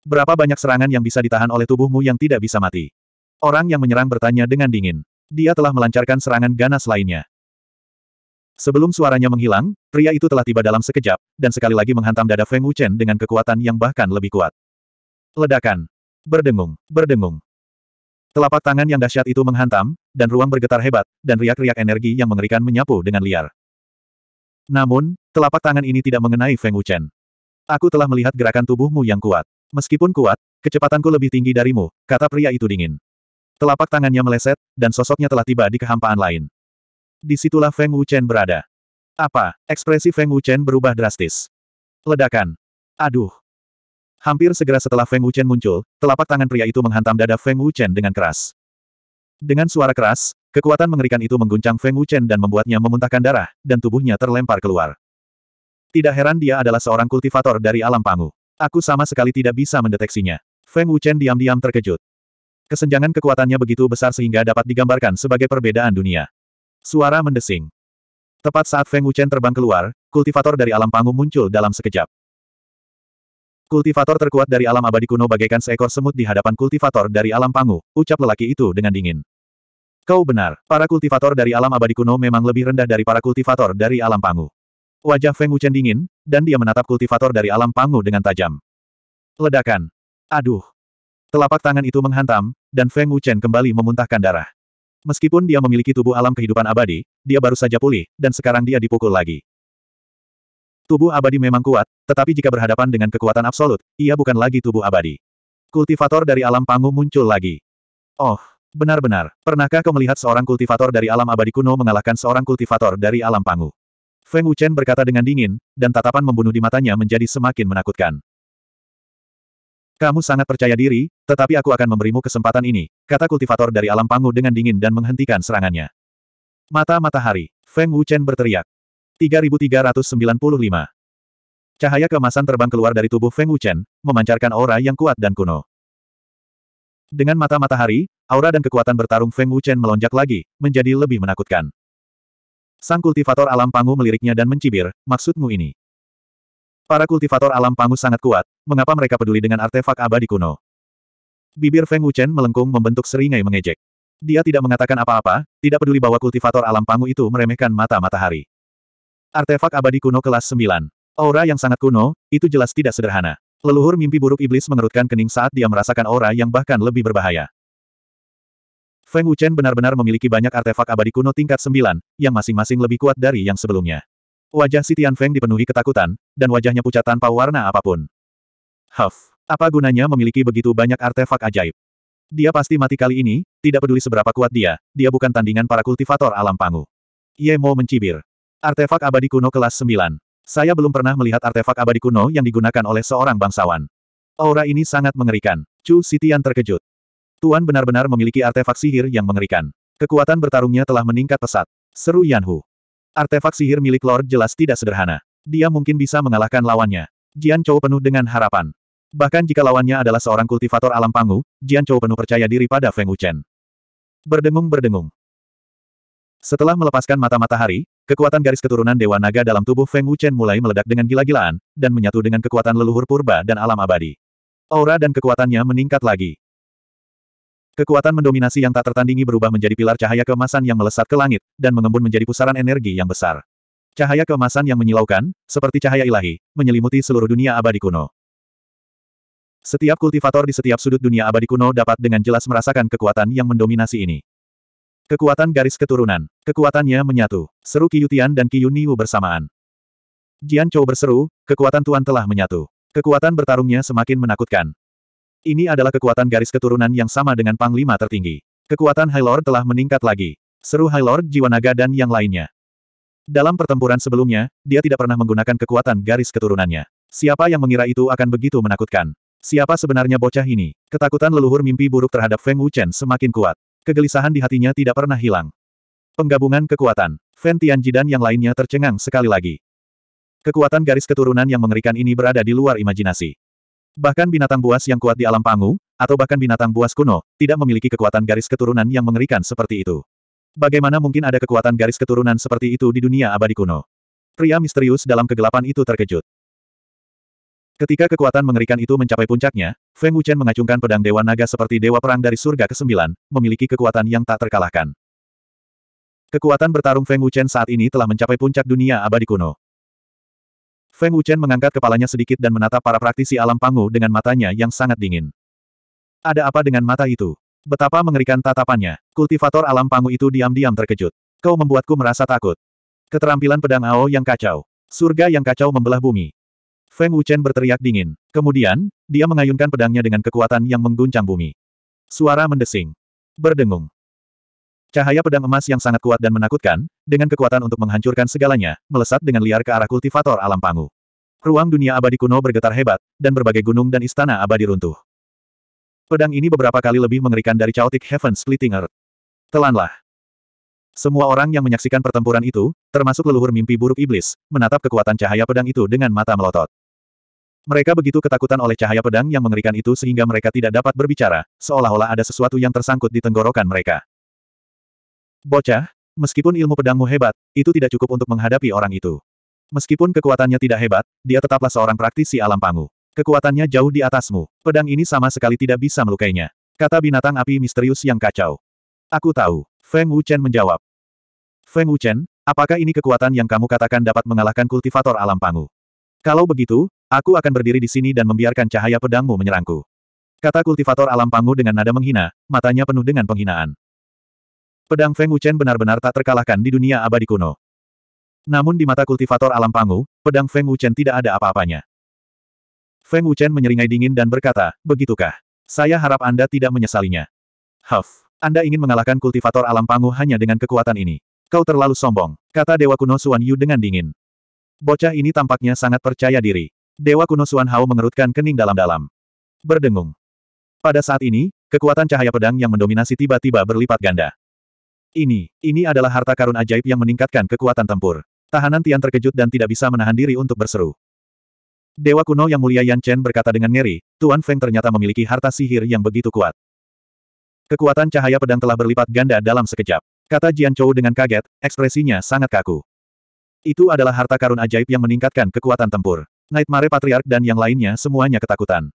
Speaker 1: Berapa banyak serangan yang bisa ditahan oleh tubuhmu yang tidak bisa mati? Orang yang menyerang bertanya dengan dingin. Dia telah melancarkan serangan ganas lainnya. Sebelum suaranya menghilang, pria itu telah tiba dalam sekejap, dan sekali lagi menghantam dada Feng Wuchen dengan kekuatan yang bahkan lebih kuat. Ledakan. Berdengung, berdengung. Telapak tangan yang dahsyat itu menghantam, dan ruang bergetar hebat, dan riak-riak energi yang mengerikan menyapu dengan liar. Namun, telapak tangan ini tidak mengenai Feng Wuchen. Aku telah melihat gerakan tubuhmu yang kuat. Meskipun kuat, kecepatanku lebih tinggi darimu, kata pria itu dingin. Telapak tangannya meleset, dan sosoknya telah tiba di kehampaan lain. Di situlah Feng Wuchen berada. Apa? Ekspresi Feng Wuchen berubah drastis. Ledakan. Aduh. Hampir segera setelah Feng Wuchen muncul, telapak tangan pria itu menghantam dada Feng Wuchen dengan keras. Dengan suara keras, Kekuatan mengerikan itu mengguncang Feng Wuchen dan membuatnya memuntahkan darah, dan tubuhnya terlempar keluar. Tidak heran dia adalah seorang kultivator dari alam pangu. Aku sama sekali tidak bisa mendeteksinya. Feng Wuchen diam-diam terkejut. Kesenjangan kekuatannya begitu besar sehingga dapat digambarkan sebagai perbedaan dunia. Suara mendesing. Tepat saat Feng Wuchen terbang keluar, kultivator dari alam pangu muncul dalam sekejap. Kultivator terkuat dari alam abadi kuno bagaikan seekor semut di hadapan kultivator dari alam pangu, ucap lelaki itu dengan dingin. Kau benar, para kultivator dari alam abadi kuno memang lebih rendah dari para kultivator dari alam pangu. Wajah Feng Wuchen dingin, dan dia menatap kultivator dari alam pangu dengan tajam. Ledakan. Aduh. Telapak tangan itu menghantam, dan Feng Wuchen kembali memuntahkan darah. Meskipun dia memiliki tubuh alam kehidupan abadi, dia baru saja pulih, dan sekarang dia dipukul lagi. Tubuh abadi memang kuat, tetapi jika berhadapan dengan kekuatan absolut, ia bukan lagi tubuh abadi. Kultivator dari alam pangu muncul lagi. Oh, Benar-benar, pernahkah kau melihat seorang kultivator dari alam abadi kuno mengalahkan seorang kultivator dari alam pangu? Feng Wuchen berkata dengan dingin, dan tatapan membunuh di matanya menjadi semakin menakutkan. Kamu sangat percaya diri, tetapi aku akan memberimu kesempatan ini, kata kultivator dari alam pangu dengan dingin dan menghentikan serangannya. Mata matahari, Feng Wuchen berteriak. 3395. Cahaya keemasan terbang keluar dari tubuh Feng Wuchen, memancarkan aura yang kuat dan kuno. Dengan mata matahari, aura dan kekuatan bertarung Feng Wuchen melonjak lagi, menjadi lebih menakutkan. Sang kultivator alam pangu meliriknya dan mencibir, maksudmu ini. Para kultivator alam pangu sangat kuat, mengapa mereka peduli dengan artefak abadi kuno? Bibir Feng Wuchen melengkung membentuk seringai mengejek. Dia tidak mengatakan apa-apa, tidak peduli bahwa kultivator alam pangu itu meremehkan mata matahari. Artefak abadi kuno kelas 9. Aura yang sangat kuno, itu jelas tidak sederhana. Leluhur mimpi buruk iblis mengerutkan kening saat dia merasakan aura yang bahkan lebih berbahaya. Feng Wuchen benar-benar memiliki banyak artefak abadi kuno tingkat sembilan, yang masing-masing lebih kuat dari yang sebelumnya. Wajah si Tian Feng dipenuhi ketakutan, dan wajahnya pucat tanpa warna apa pun. Huff, apa gunanya memiliki begitu banyak artefak ajaib? Dia pasti mati kali ini, tidak peduli seberapa kuat dia, dia bukan tandingan para kultivator alam pangu. Ye Mo mencibir. Artefak abadi kuno kelas sembilan. Saya belum pernah melihat artefak abadi kuno yang digunakan oleh seorang bangsawan. Aura ini sangat mengerikan. Chu Sitian terkejut. Tuan benar-benar memiliki artefak sihir yang mengerikan. Kekuatan bertarungnya telah meningkat pesat. Seru Yanhu. Artefak sihir milik Lord jelas tidak sederhana. Dia mungkin bisa mengalahkan lawannya. Jian Chou penuh dengan harapan. Bahkan jika lawannya adalah seorang kultivator alam pangu, Jian Chou penuh percaya diri pada Feng Wuchen. Berdengung-berdengung. Setelah melepaskan mata matahari, kekuatan garis keturunan Dewa Naga dalam tubuh Feng Wuchen mulai meledak dengan gila-gilaan, dan menyatu dengan kekuatan leluhur purba dan alam abadi. Aura dan kekuatannya meningkat lagi. Kekuatan mendominasi yang tak tertandingi berubah menjadi pilar cahaya keemasan yang melesat ke langit, dan mengembun menjadi pusaran energi yang besar. Cahaya keemasan yang menyilaukan, seperti cahaya ilahi, menyelimuti seluruh dunia abadi kuno. Setiap kultivator di setiap sudut dunia abadi kuno dapat dengan jelas merasakan kekuatan yang mendominasi ini. Kekuatan garis keturunan. Kekuatannya menyatu. Seru Qiyutian dan Qiyu Niu bersamaan. Jian Chou berseru, kekuatan Tuan telah menyatu. Kekuatan bertarungnya semakin menakutkan. Ini adalah kekuatan garis keturunan yang sama dengan Panglima tertinggi. Kekuatan High Lord telah meningkat lagi. Seru High Lord Jiwa Naga dan yang lainnya. Dalam pertempuran sebelumnya, dia tidak pernah menggunakan kekuatan garis keturunannya. Siapa yang mengira itu akan begitu menakutkan? Siapa sebenarnya bocah ini? Ketakutan leluhur mimpi buruk terhadap Feng Wuchen semakin kuat. Kegelisahan di hatinya tidak pernah hilang. Penggabungan kekuatan. Fen Tianji dan yang lainnya tercengang sekali lagi. Kekuatan garis keturunan yang mengerikan ini berada di luar imajinasi. Bahkan binatang buas yang kuat di alam pangu, atau bahkan binatang buas kuno, tidak memiliki kekuatan garis keturunan yang mengerikan seperti itu. Bagaimana mungkin ada kekuatan garis keturunan seperti itu di dunia abadi kuno? Pria misterius dalam kegelapan itu terkejut. Ketika kekuatan mengerikan itu mencapai puncaknya, Feng Wuchen mengacungkan pedang Dewa Naga seperti Dewa Perang dari surga ke-9, memiliki kekuatan yang tak terkalahkan. Kekuatan bertarung Feng Wuchen saat ini telah mencapai puncak dunia abadi kuno. Feng Wuchen mengangkat kepalanya sedikit dan menatap para praktisi alam pangu dengan matanya yang sangat dingin. Ada apa dengan mata itu? Betapa mengerikan tatapannya. Kultivator alam pangu itu diam-diam terkejut. Kau membuatku merasa takut. Keterampilan pedang Ao yang kacau. Surga yang kacau membelah bumi. Feng Wuchen berteriak dingin. Kemudian, dia mengayunkan pedangnya dengan kekuatan yang mengguncang bumi. Suara mendesing. Berdengung. Cahaya pedang emas yang sangat kuat dan menakutkan, dengan kekuatan untuk menghancurkan segalanya, melesat dengan liar ke arah kultivator alam pangu. Ruang dunia abadi kuno bergetar hebat, dan berbagai gunung dan istana abadi runtuh. Pedang ini beberapa kali lebih mengerikan dari Chaotic Heaven Splitting Earth. Telanlah. Semua orang yang menyaksikan pertempuran itu, termasuk leluhur mimpi buruk iblis, menatap kekuatan cahaya pedang itu dengan mata melotot. Mereka begitu ketakutan oleh cahaya pedang yang mengerikan itu sehingga mereka tidak dapat berbicara, seolah-olah ada sesuatu yang tersangkut di tenggorokan mereka. Bocah, meskipun ilmu pedangmu hebat, itu tidak cukup untuk menghadapi orang itu. Meskipun kekuatannya tidak hebat, dia tetaplah seorang praktisi alam pangu. Kekuatannya jauh di atasmu. Pedang ini sama sekali tidak bisa melukainya. Kata binatang api misterius yang kacau. Aku tahu. Feng Wuchen menjawab. Feng Wuchen, apakah ini kekuatan yang kamu katakan dapat mengalahkan kultivator alam pangu? Kalau begitu, Aku akan berdiri di sini dan membiarkan cahaya pedangmu menyerangku. Kata kultivator alam pangu dengan nada menghina, matanya penuh dengan penghinaan. Pedang Feng Wuchen benar-benar tak terkalahkan di dunia abadi kuno. Namun di mata kultivator alam pangu, pedang Feng Wuchen tidak ada apa-apanya. Feng Wuchen menyeringai dingin dan berkata, begitukah? Saya harap Anda tidak menyesalinya. Huff, Anda ingin mengalahkan kultivator alam pangu hanya dengan kekuatan ini. Kau terlalu sombong, kata Dewa Kuno Suan Yu dengan dingin. Bocah ini tampaknya sangat percaya diri. Dewa kuno Suan Hao mengerutkan kening dalam-dalam. Berdengung. Pada saat ini, kekuatan cahaya pedang yang mendominasi tiba-tiba berlipat ganda. Ini, ini adalah harta karun ajaib yang meningkatkan kekuatan tempur. Tahanan Tian terkejut dan tidak bisa menahan diri untuk berseru. Dewa kuno yang mulia Yan Chen berkata dengan ngeri, Tuan Feng ternyata memiliki harta sihir yang begitu kuat. Kekuatan cahaya pedang telah berlipat ganda dalam sekejap. Kata Jian Chou dengan kaget, ekspresinya sangat kaku. Itu adalah harta karun ajaib yang meningkatkan kekuatan tempur. Nightmare Patriarch dan yang lainnya semuanya ketakutan.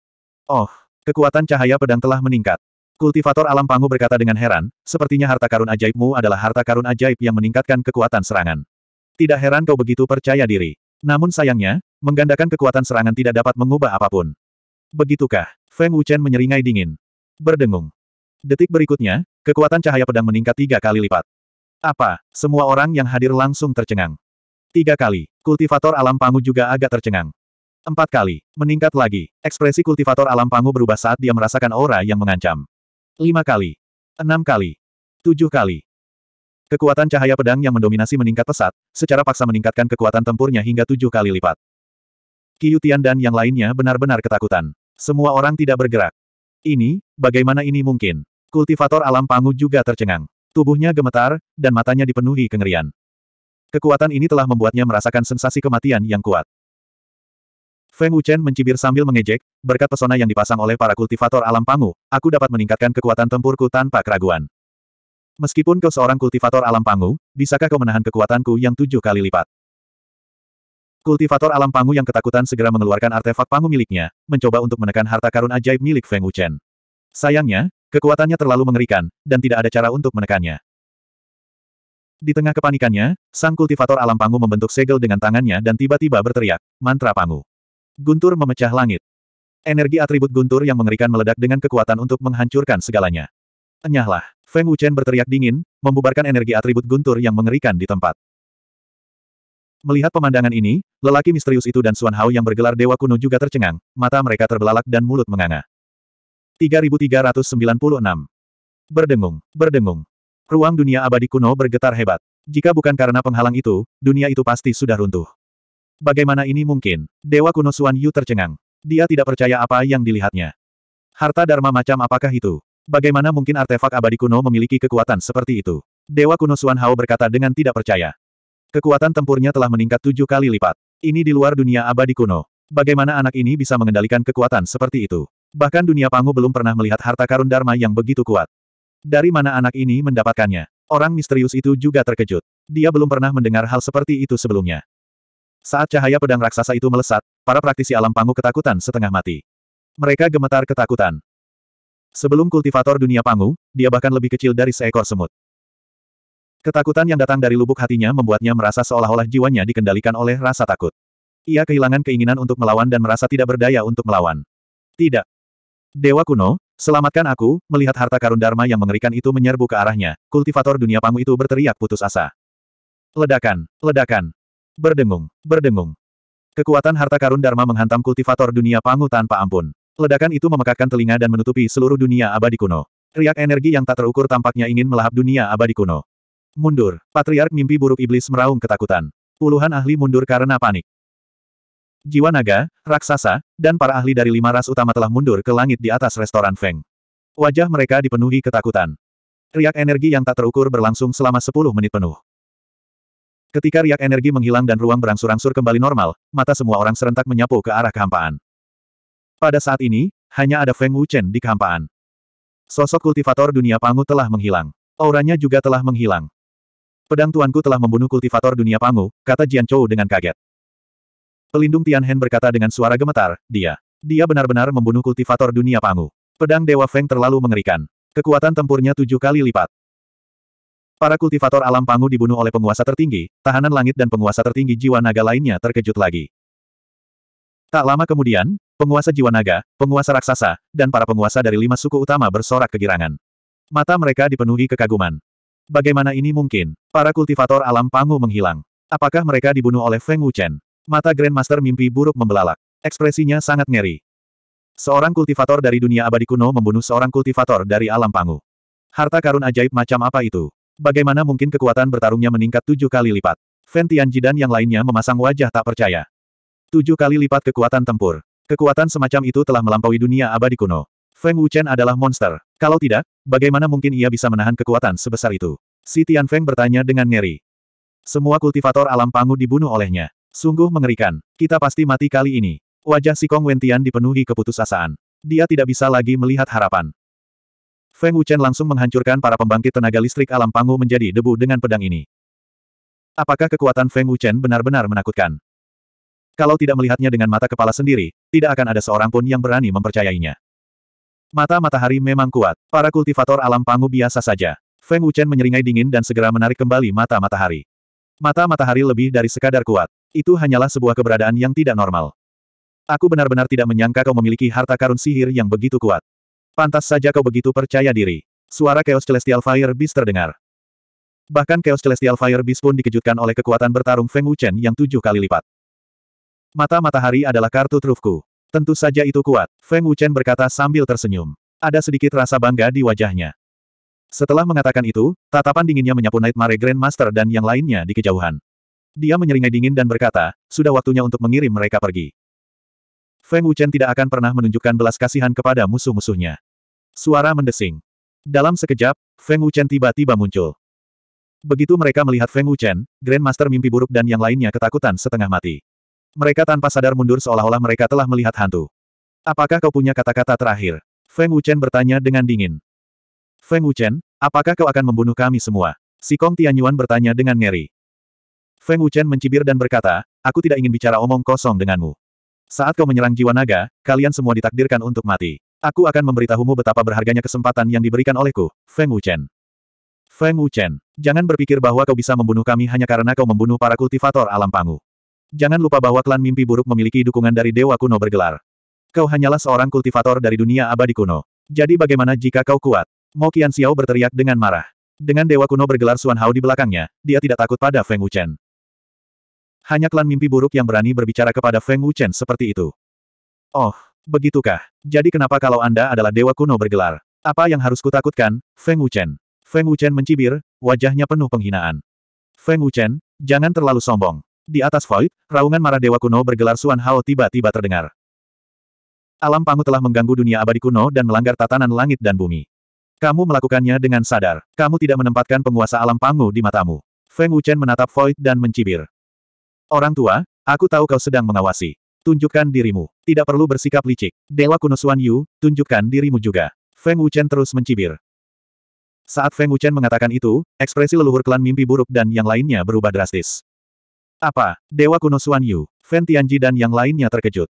Speaker 1: Oh, kekuatan cahaya pedang telah meningkat. Kultivator alam pangu berkata dengan heran, sepertinya harta karun ajaibmu adalah harta karun ajaib yang meningkatkan kekuatan serangan. Tidak heran kau begitu percaya diri. Namun sayangnya, menggandakan kekuatan serangan tidak dapat mengubah apa pun. Begitukah? Feng Wuchen menyeringai dingin. Berdengung. Detik berikutnya, kekuatan cahaya pedang meningkat tiga kali lipat. Apa? Semua orang yang hadir langsung tercengang. Tiga kali. Kultivator alam pangu juga agak tercengang. Empat kali. Meningkat lagi. Ekspresi kultivator alam pangu berubah saat dia merasakan aura yang mengancam. Lima kali. Enam kali. Tujuh kali. Kekuatan cahaya pedang yang mendominasi meningkat pesat, secara paksa meningkatkan kekuatan tempurnya hingga tujuh kali lipat. Tian dan yang lainnya benar-benar ketakutan. Semua orang tidak bergerak. Ini, bagaimana ini mungkin? Kultivator alam pangu juga tercengang. Tubuhnya gemetar, dan matanya dipenuhi kengerian. Kekuatan ini telah membuatnya merasakan sensasi kematian yang kuat. Feng Wuchen mencibir sambil mengejek, berkat pesona yang dipasang oleh para kultivator alam pangu, aku dapat meningkatkan kekuatan tempurku tanpa keraguan. Meskipun kau seorang kultivator alam pangu, bisakah kau menahan kekuatanku yang tujuh kali lipat? Kultivator alam pangu yang ketakutan segera mengeluarkan artefak pangu miliknya, mencoba untuk menekan harta karun ajaib milik Feng Wuchen. Sayangnya, kekuatannya terlalu mengerikan, dan tidak ada cara untuk menekannya. Di tengah kepanikannya, sang kultivator alam pangu membentuk segel dengan tangannya dan tiba-tiba berteriak, mantra pangu. Guntur memecah langit. Energi atribut guntur yang mengerikan meledak dengan kekuatan untuk menghancurkan segalanya. Enyahlah. Feng Wuchen berteriak dingin, membubarkan energi atribut guntur yang mengerikan di tempat. Melihat pemandangan ini, lelaki misterius itu dan Suan Hao yang bergelar Dewa Kuno juga tercengang, mata mereka terbelalak dan mulut menganga. 3396. Berdengung, berdengung. Ruang dunia abadi kuno bergetar hebat. Jika bukan karena penghalang itu, dunia itu pasti sudah runtuh. Bagaimana ini mungkin? Dewa kuno Suan Yu tercengang. Dia tidak percaya apa yang dilihatnya. Harta Dharma macam apakah itu? Bagaimana mungkin artefak abadi kuno memiliki kekuatan seperti itu? Dewa kuno Suan Hao berkata dengan tidak percaya. Kekuatan tempurnya telah meningkat tujuh kali lipat. Ini di luar dunia abadi kuno. Bagaimana anak ini bisa mengendalikan kekuatan seperti itu? Bahkan dunia pangu belum pernah melihat harta karun Dharma yang begitu kuat. Dari mana anak ini mendapatkannya? Orang misterius itu juga terkejut. Dia belum pernah mendengar hal seperti itu sebelumnya. Saat cahaya pedang raksasa itu melesat, para praktisi alam pangu ketakutan setengah mati. Mereka gemetar ketakutan. Sebelum kultivator dunia pangu, dia bahkan lebih kecil dari seekor semut. Ketakutan yang datang dari lubuk hatinya membuatnya merasa seolah-olah jiwanya dikendalikan oleh rasa takut. Ia kehilangan keinginan untuk melawan dan merasa tidak berdaya untuk melawan. Tidak. Dewa kuno, selamatkan aku, melihat harta karun Dharma yang mengerikan itu menyerbu ke arahnya, kultivator dunia pangu itu berteriak putus asa. Ledakan, ledakan, Berdengung, berdengung. Kekuatan harta karun Dharma menghantam kultivator dunia pangu tanpa ampun. Ledakan itu memekakkan telinga dan menutupi seluruh dunia abadi kuno. Riak energi yang tak terukur tampaknya ingin melahap dunia abadi kuno. Mundur. Patriark mimpi buruk iblis meraung ketakutan. Puluhan ahli mundur karena panik. Jiwa naga, raksasa, dan para ahli dari lima ras utama telah mundur ke langit di atas restoran Feng. Wajah mereka dipenuhi ketakutan. Riak energi yang tak terukur berlangsung selama sepuluh menit penuh. Ketika riak energi menghilang dan ruang berangsur-angsur kembali normal, mata semua orang serentak menyapu ke arah kehampaan. Pada saat ini, hanya ada Feng Wuchen di kehampaan. Sosok kultivator dunia pangu telah menghilang. Auranya juga telah menghilang. Pedang tuanku telah membunuh kultivator dunia pangu, kata Jian Chou dengan kaget. Pelindung Tian Hen berkata dengan suara gemetar, dia. Dia benar-benar membunuh kultivator dunia pangu. Pedang Dewa Feng terlalu mengerikan. Kekuatan tempurnya tujuh kali lipat. Para kultivator alam pangu dibunuh oleh penguasa tertinggi, tahanan langit dan penguasa tertinggi jiwa naga lainnya terkejut lagi. Tak lama kemudian, penguasa jiwa naga, penguasa raksasa, dan para penguasa dari lima suku utama bersorak kegirangan. Mata mereka dipenuhi kekaguman. Bagaimana ini mungkin? Para kultivator alam pangu menghilang. Apakah mereka dibunuh oleh Feng Wuchen? Mata Grandmaster mimpi buruk membelalak. Ekspresinya sangat ngeri. Seorang kultivator dari dunia abadi kuno membunuh seorang kultivator dari alam pangu. Harta karun ajaib macam apa itu? Bagaimana mungkin kekuatan bertarungnya meningkat tujuh kali lipat? Fen Tianji dan yang lainnya memasang wajah tak percaya. Tujuh kali lipat kekuatan tempur. Kekuatan semacam itu telah melampaui dunia abadi kuno. Feng Wuchen adalah monster. Kalau tidak, bagaimana mungkin ia bisa menahan kekuatan sebesar itu? Si Tianfeng bertanya dengan ngeri. Semua kultivator alam pangu dibunuh olehnya. Sungguh mengerikan. Kita pasti mati kali ini. Wajah si Kong Wentian dipenuhi keputusasaan. Dia tidak bisa lagi melihat harapan. Feng Wuchen langsung menghancurkan para pembangkit tenaga listrik alam pangu menjadi debu dengan pedang ini. Apakah kekuatan Feng Wuchen benar-benar menakutkan? Kalau tidak melihatnya dengan mata kepala sendiri, tidak akan ada seorang pun yang berani mempercayainya. Mata matahari memang kuat. Para kultivator alam pangu biasa saja. Feng Wuchen menyeringai dingin dan segera menarik kembali mata matahari. Mata matahari lebih dari sekadar kuat. Itu hanyalah sebuah keberadaan yang tidak normal. Aku benar-benar tidak menyangka kau memiliki harta karun sihir yang begitu kuat. Pantas saja kau begitu percaya diri. Suara Chaos Celestial Fire Beast terdengar. Bahkan Chaos Celestial Fire Beast pun dikejutkan oleh kekuatan bertarung Feng Wuchen yang tujuh kali lipat. Mata matahari adalah kartu trufku. Tentu saja itu kuat, Feng Wuchen berkata sambil tersenyum. Ada sedikit rasa bangga di wajahnya. Setelah mengatakan itu, tatapan dinginnya menyapu Nightmare Grandmaster dan yang lainnya di kejauhan. Dia menyeringai dingin dan berkata, sudah waktunya untuk mengirim mereka pergi. Feng Wuchen tidak akan pernah menunjukkan belas kasihan kepada musuh-musuhnya. Suara mendesing. Dalam sekejap, Feng Wuchen tiba-tiba muncul. Begitu mereka melihat Feng Wuchen, Grandmaster mimpi buruk dan yang lainnya ketakutan setengah mati. Mereka tanpa sadar mundur seolah-olah mereka telah melihat hantu. Apakah kau punya kata-kata terakhir? Feng Wuchen bertanya dengan dingin. Feng Wuchen, apakah kau akan membunuh kami semua? Si Kong Tianyuan bertanya dengan ngeri. Feng Wuchen mencibir dan berkata, aku tidak ingin bicara omong kosong denganmu. Saat kau menyerang jiwa naga, kalian semua ditakdirkan untuk mati. Aku akan memberitahumu betapa berharganya kesempatan yang diberikan olehku, Feng Wuchen. Feng Wuchen, jangan berpikir bahwa kau bisa membunuh kami hanya karena kau membunuh para kultivator alam pangu. Jangan lupa bahwa klan mimpi buruk memiliki dukungan dari Dewa Kuno bergelar. Kau hanyalah seorang kultivator dari dunia abadi kuno. Jadi bagaimana jika kau kuat? Mo Qian Xiao berteriak dengan marah. Dengan Dewa Kuno bergelar Suan Hao di belakangnya, dia tidak takut pada Feng Wuchen. Hanya klan mimpi buruk yang berani berbicara kepada Feng Wuchen seperti itu. Oh, begitukah? Jadi kenapa kalau Anda adalah Dewa Kuno bergelar? Apa yang harus kutakutkan, Feng Wuchen? Feng Wuchen mencibir, wajahnya penuh penghinaan. Feng Wuchen, jangan terlalu sombong. Di atas Void, raungan marah Dewa Kuno bergelar Suan Hao tiba-tiba terdengar. Alam Pangu telah mengganggu dunia abadi kuno dan melanggar tatanan langit dan bumi. Kamu melakukannya dengan sadar. Kamu tidak menempatkan penguasa alam Pangu di matamu. Feng Wuchen menatap Void dan mencibir. Orang tua, aku tahu kau sedang mengawasi. Tunjukkan dirimu. Tidak perlu bersikap licik. Dewa kuno Suan Yu, tunjukkan dirimu juga. Feng Wuchen terus mencibir. Saat Feng Wuchen mengatakan itu, ekspresi leluhur klan mimpi buruk dan yang lainnya berubah drastis. Apa? Dewa kuno Suan Yu, Fen Tianji dan yang lainnya terkejut.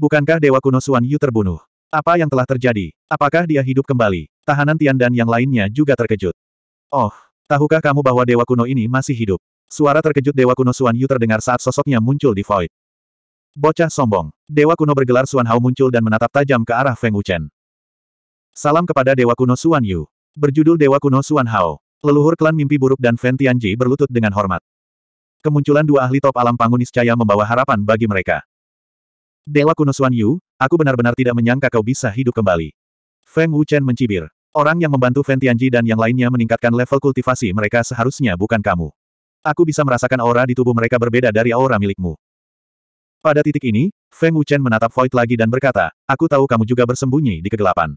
Speaker 1: Bukankah Dewa kuno Suan Yu terbunuh? Apa yang telah terjadi? Apakah dia hidup kembali? Tahanan Tian dan yang lainnya juga terkejut. Oh, tahukah kamu bahwa Dewa kuno ini masih hidup? Suara terkejut Dewa kuno Suan Yu terdengar saat sosoknya muncul di Void. Bocah sombong. Dewa kuno bergelar Suan Hao muncul dan menatap tajam ke arah Feng Wuchen. Salam kepada Dewa kuno Suan Yu. Berjudul Dewa kuno Suan Hao. Leluhur klan mimpi buruk dan Fen Tianji berlutut dengan hormat. Kemunculan dua ahli top alam pangu niscaya membawa harapan bagi mereka. Dewa kuno Suan Yu, aku benar-benar tidak menyangka kau bisa hidup kembali. Feng Wuchen mencibir. Orang yang membantu Fen Tianji dan yang lainnya meningkatkan level kultivasi mereka seharusnya bukan kamu. Aku bisa merasakan aura di tubuh mereka berbeda dari aura milikmu. Pada titik ini, Feng Wuchen menatap Void lagi dan berkata, aku tahu kamu juga bersembunyi di kegelapan.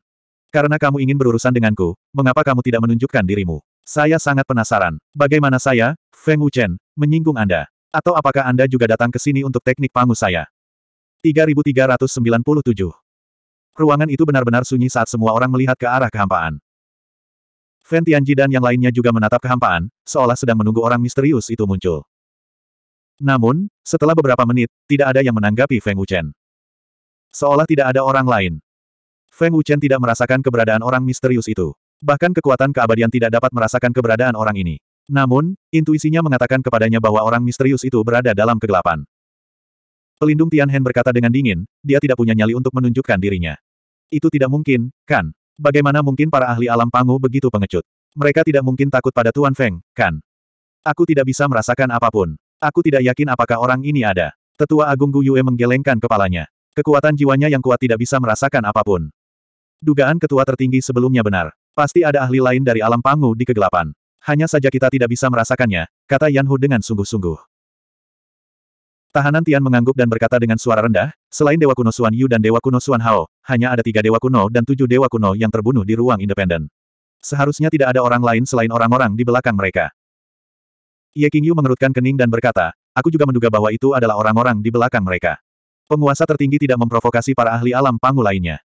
Speaker 1: Karena kamu ingin berurusan denganku, mengapa kamu tidak menunjukkan dirimu? Saya sangat penasaran, bagaimana saya, Feng Wuchen, menyinggung Anda? Atau apakah Anda juga datang ke sini untuk teknik pangu saya? 3397 Ruangan itu benar-benar sunyi saat semua orang melihat ke arah kehampaan. Fen Tianji dan yang lainnya juga menatap kehampaan, seolah sedang menunggu orang misterius itu muncul. Namun, setelah beberapa menit, tidak ada yang menanggapi Feng Wuchen. Seolah tidak ada orang lain. Feng Wuchen tidak merasakan keberadaan orang misterius itu. Bahkan kekuatan keabadian tidak dapat merasakan keberadaan orang ini. Namun, intuisinya mengatakan kepadanya bahwa orang misterius itu berada dalam kegelapan. Pelindung Tian Hen berkata dengan dingin, dia tidak punya nyali untuk menunjukkan dirinya. Itu tidak mungkin, kan? Bagaimana mungkin para ahli alam pangu begitu pengecut? Mereka tidak mungkin takut pada Tuan Feng, kan? Aku tidak bisa merasakan apa pun. Aku tidak yakin apakah orang ini ada. Tetua Agung Gu Yue menggelengkan kepalanya. Kekuatan jiwanya yang kuat tidak bisa merasakan apa pun. Dugaan ketua tertinggi sebelumnya benar. Pasti ada ahli lain dari alam pangu di kegelapan. Hanya saja kita tidak bisa merasakannya, kata Yan Hu dengan sungguh-sungguh. Tahanan Tian mengangguk dan berkata dengan suara rendah, selain Dewa Kuno Suan Yu dan Dewa Kuno Suan Hao, hanya ada tiga Dewa Kuno dan tujuh Dewa Kuno yang terbunuh di ruang independen. Seharusnya tidak ada orang lain selain orang-orang di belakang mereka. Ye Qingyu mengerutkan kening dan berkata, aku juga menduga bahwa itu adalah orang-orang di belakang mereka. Penguasa tertinggi tidak memprovokasi para ahli alam pangu lainnya.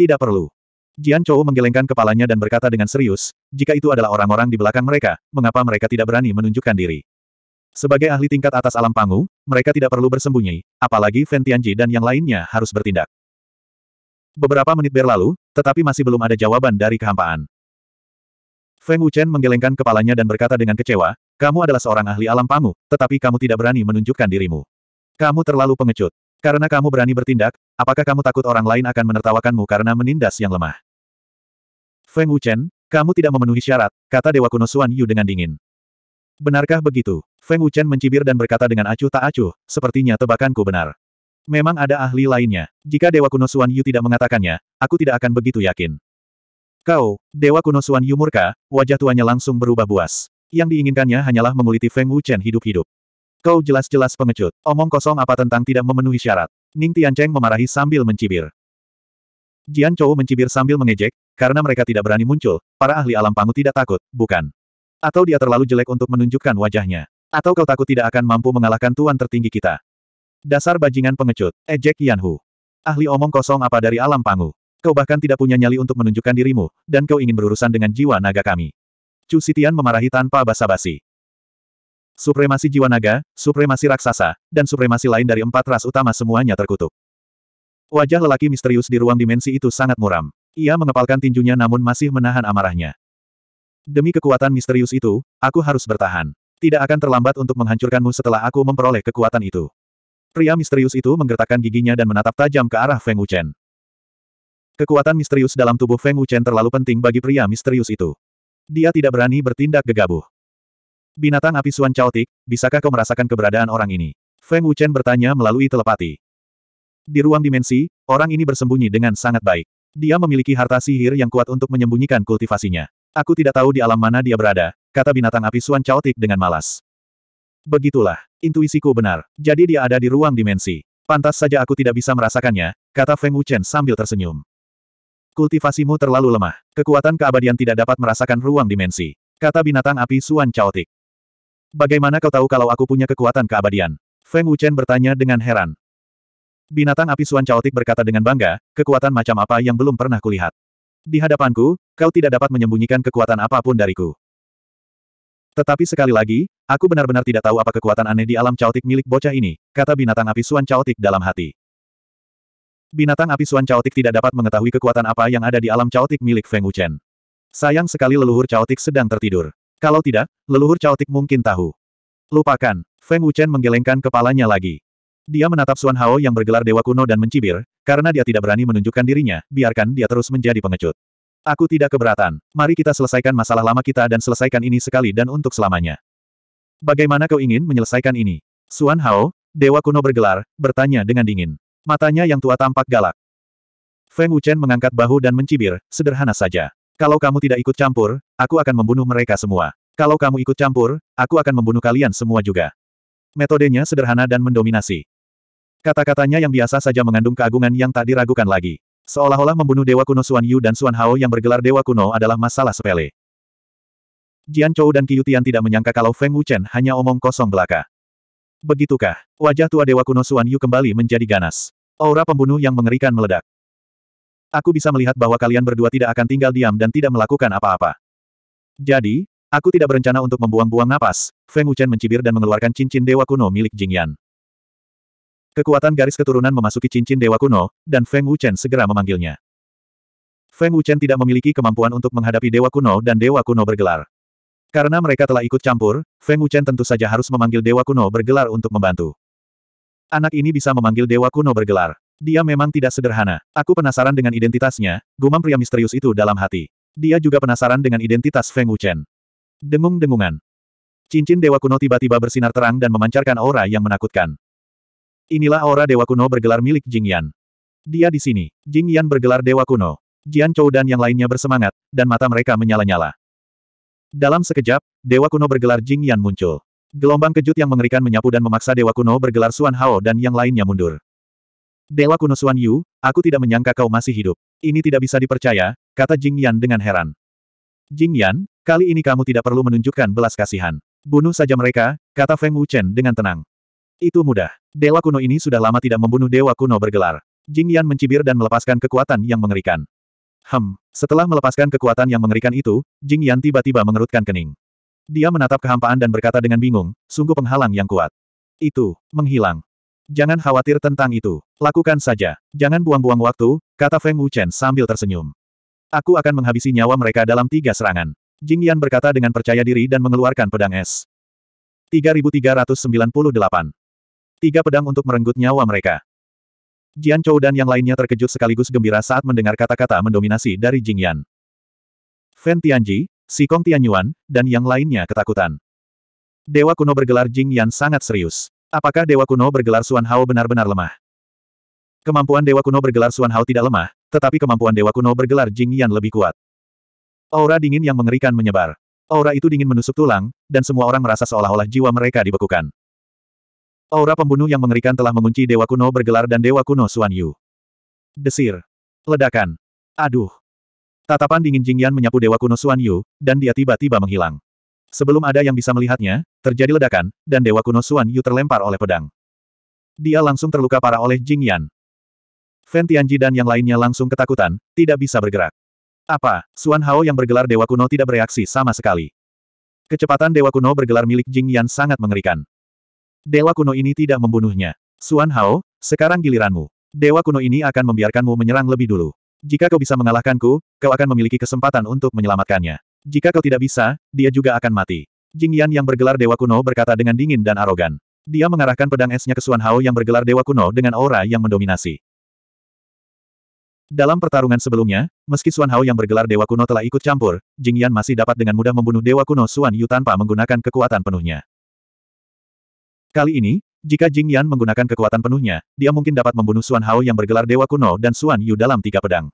Speaker 1: Tidak perlu. Jian Chou menggelengkan kepalanya dan berkata dengan serius, jika itu adalah orang-orang di belakang mereka, mengapa mereka tidak berani menunjukkan diri? Sebagai ahli tingkat atas alam pangu, mereka tidak perlu bersembunyi, apalagi Fen Tianji dan yang lainnya harus bertindak. Beberapa menit berlalu, tetapi masih belum ada jawaban dari kehampaan. Feng Wuchen menggelengkan kepalanya dan berkata dengan kecewa, kamu adalah seorang ahli alam pangu, tetapi kamu tidak berani menunjukkan dirimu. Kamu terlalu pengecut. Karena kamu berani bertindak, apakah kamu takut orang lain akan menertawakanmu karena menindas yang lemah? Feng Wuchen, kamu tidak memenuhi syarat, kata Dewa Kuno Suan Yu dengan dingin. Benarkah begitu? Feng Wuchen mencibir dan berkata dengan acuh tak acuh, sepertinya tebakanku benar. Memang ada ahli lainnya. Jika Dewa Kuno Suan Yu tidak mengatakannya, aku tidak akan begitu yakin. Kau, Dewa Kuno Suan Yu murka, wajah tuanya langsung berubah buas. Yang diinginkannya hanyalah menguliti Feng Wuchen hidup-hidup. Kau jelas-jelas pengecut. Omong kosong apa tentang tidak memenuhi syarat. Ning Tiancheng memarahi sambil mencibir. Jian Chou mencibir sambil mengejek, karena mereka tidak berani muncul, para ahli alam pangu tidak takut, bukan? Atau dia terlalu jelek untuk menunjukkan wajahnya? Atau kau takut tidak akan mampu mengalahkan tuan tertinggi kita? Dasar bajingan pengecut, ejek Yanhu. Ahli omong kosong apa dari alam pangu. Kau bahkan tidak punya nyali untuk menunjukkan dirimu, dan kau ingin berurusan dengan jiwa naga kami. Chu Sitian memarahi tanpa basa-basi. Supremasi jiwa naga, supremasi raksasa, dan supremasi lain dari empat ras utama semuanya terkutuk. Wajah lelaki misterius di ruang dimensi itu sangat muram. Ia mengepalkan tinjunya namun masih menahan amarahnya. Demi kekuatan misterius itu, aku harus bertahan. Tidak akan terlambat untuk menghancurkanmu setelah aku memperoleh kekuatan itu. Pria misterius itu menggertakkan giginya dan menatap tajam ke arah Feng Wuchen. Kekuatan misterius dalam tubuh Feng Wuchen terlalu penting bagi pria misterius itu. Dia tidak berani bertindak gegabah. Binatang api Suan Chaotic, bisakah kau merasakan keberadaan orang ini? Feng Wuchen bertanya melalui telepati. Di ruang dimensi, orang ini bersembunyi dengan sangat baik. Dia memiliki harta sihir yang kuat untuk menyembunyikan kultivasinya. Aku tidak tahu di alam mana dia berada, kata binatang api Suan Chaotic dengan malas. Begitulah, intuisiku benar. Jadi dia ada di ruang dimensi. Pantas saja aku tidak bisa merasakannya, kata Feng Wuchen sambil tersenyum. Kultivasimu terlalu lemah. Kekuatan keabadian tidak dapat merasakan ruang dimensi. Kata binatang api Suan Chaotic. Bagaimana kau tahu kalau aku punya kekuatan keabadian? Feng Wuchen bertanya dengan heran. Binatang api Suan Chaotic berkata dengan bangga, kekuatan macam apa yang belum pernah kulihat. Di hadapanku, kau tidak dapat menyembunyikan kekuatan apa pun dariku. Tetapi sekali lagi, aku benar-benar tidak tahu apa kekuatan aneh di alam Chaotic milik bocah ini, kata binatang api Suan Chaotic dalam hati. Binatang api Suan Chaotic tidak dapat mengetahui kekuatan apa yang ada di alam Chaotic milik Feng Wuchen. Sayang sekali leluhur Chaotic sedang tertidur. Kalau tidak, leluhur Chaotic mungkin tahu. Lupakan, Feng Wuchen menggelengkan kepalanya lagi. Dia menatap Suan Hao yang bergelar dewa kuno dan mencibir, karena dia tidak berani menunjukkan dirinya, biarkan dia terus menjadi pengecut. Aku tidak keberatan. Mari kita selesaikan masalah lama kita dan selesaikan ini sekali dan untuk selamanya. Bagaimana kau ingin menyelesaikan ini? Suan Hao, dewa kuno bergelar, bertanya dengan dingin. Matanya yang tua tampak galak. Feng Wuchen mengangkat bahu dan mencibir, sederhana saja. Kalau kamu tidak ikut campur, aku akan membunuh mereka semua. Kalau kamu ikut campur, aku akan membunuh kalian semua juga. Metodenya sederhana dan mendominasi. Kata-katanya yang biasa saja mengandung keagungan yang tak diragukan lagi. Seolah-olah membunuh Dewa Kuno Suan Yu dan Suan Hao yang bergelar Dewa Kuno adalah masalah sepele. Jian Chou dan Qiyutian tidak menyangka kalau Feng Wuchen hanya omong kosong belaka. Begitukah? Wajah tua Dewa Kuno Suan Yu kembali menjadi ganas. Aura pembunuh yang mengerikan meledak. Aku bisa melihat bahwa kalian berdua tidak akan tinggal diam dan tidak melakukan apa-apa. Jadi, aku tidak berencana untuk membuang-buang napas. Feng Wuchen mencibir dan mengeluarkan cincin dewa kuno milik Jing Yan. Kekuatan garis keturunan memasuki cincin dewa kuno, dan Feng Wuchen segera memanggilnya. Feng Wuchen tidak memiliki kemampuan untuk menghadapi dewa kuno dan dewa kuno bergelar. Karena mereka telah ikut campur, Feng Wuchen tentu saja harus memanggil dewa kuno bergelar untuk membantu. Anak ini bisa memanggil dewa kuno bergelar. Dia memang tidak sederhana. Aku penasaran dengan identitasnya, gumam pria misterius itu dalam hati. Dia juga penasaran dengan identitas Feng Wuchen. Dengung-dengungan. Cincin Dewa Kuno tiba-tiba bersinar terang dan memancarkan aura yang menakutkan. Inilah aura Dewa Kuno bergelar milik Jing Yan. Dia di sini. Jing Yan bergelar Dewa Kuno. Jian Chou dan yang lainnya bersemangat, dan mata mereka menyala-nyala. Dalam sekejap, Dewa Kuno bergelar Jing Yan muncul. Gelombang kejut yang mengerikan menyapu dan memaksa Dewa Kuno bergelar Suan Hao dan yang lainnya mundur. Dewa kuno Suan Yu, aku tidak menyangka kau masih hidup. Ini tidak bisa dipercaya, kata Jing Yan dengan heran. Jing Yan, kali ini kamu tidak perlu menunjukkan belas kasihan. Bunuh saja mereka, kata Feng Wuchen dengan tenang. Itu mudah. Dewa kuno ini sudah lama tidak membunuh dewa kuno bergelar. Jing Yan mencibir dan melepaskan kekuatan yang mengerikan. Hem, setelah melepaskan kekuatan yang mengerikan itu, Jing Yan tiba-tiba mengerutkan kening. Dia menatap kehampaan dan berkata dengan bingung, sungguh penghalang yang kuat. Itu, menghilang. Jangan khawatir tentang itu. Lakukan saja. Jangan buang-buang waktu, kata Feng Wuchen sambil tersenyum. Aku akan menghabisi nyawa mereka dalam tiga serangan. Jing Yan berkata dengan percaya diri dan mengeluarkan pedang es. 3398. Tiga pedang untuk merenggut nyawa mereka. Jian Chou dan yang lainnya terkejut sekaligus gembira saat mendengar kata-kata mendominasi dari Jing Yan. Fen Tianji, Si Kong Tianyuan, dan yang lainnya ketakutan. Dewa kuno bergelar Jing Yan sangat serius. Apakah Dewa Kuno bergelar Suan Hao benar-benar lemah? Kemampuan Dewa Kuno bergelar Suan Hao tidak lemah, tetapi kemampuan Dewa Kuno bergelar Jing Yan lebih kuat. Aura dingin yang mengerikan menyebar. Aura itu dingin menusuk tulang, dan semua orang merasa seolah-olah jiwa mereka dibekukan. Aura pembunuh yang mengerikan telah mengunci Dewa Kuno bergelar dan Dewa Kuno Suan Yu. Desir. Ledakan. Aduh. Tatapan dingin Jing Yan menyapu Dewa Kuno Suan Yu, dan dia tiba-tiba menghilang. Sebelum ada yang bisa melihatnya, terjadi ledakan, dan Dewa Kuno Suan Yu terlempar oleh pedang. Dia langsung terluka parah oleh Jing Yan. Fen Tianji dan yang lainnya langsung ketakutan, tidak bisa bergerak. Apa, Suan Hao yang bergelar Dewa Kuno tidak bereaksi sama sekali. Kecepatan Dewa Kuno bergelar milik Jing Yan sangat mengerikan. Dewa Kuno ini tidak membunuhnya. Suan Hao, sekarang giliranmu. Dewa Kuno ini akan membiarkanmu menyerang lebih dulu. Jika kau bisa mengalahkanku, kau akan memiliki kesempatan untuk menyelamatkannya. Jika kau tidak bisa, dia juga akan mati. Jing Yan yang bergelar Dewa Kuno berkata dengan dingin dan arogan. Dia mengarahkan pedang esnya ke Suan Hao yang bergelar Dewa Kuno dengan aura yang mendominasi. Dalam pertarungan sebelumnya, meski Suan Hao yang bergelar Dewa Kuno telah ikut campur, Jing Yan masih dapat dengan mudah membunuh Dewa Kuno Suan Yu tanpa menggunakan kekuatan penuhnya. Kali ini, jika Jing Yan menggunakan kekuatan penuhnya, dia mungkin dapat membunuh Suan Hao yang bergelar Dewa Kuno dan Suan Yu dalam tiga pedang.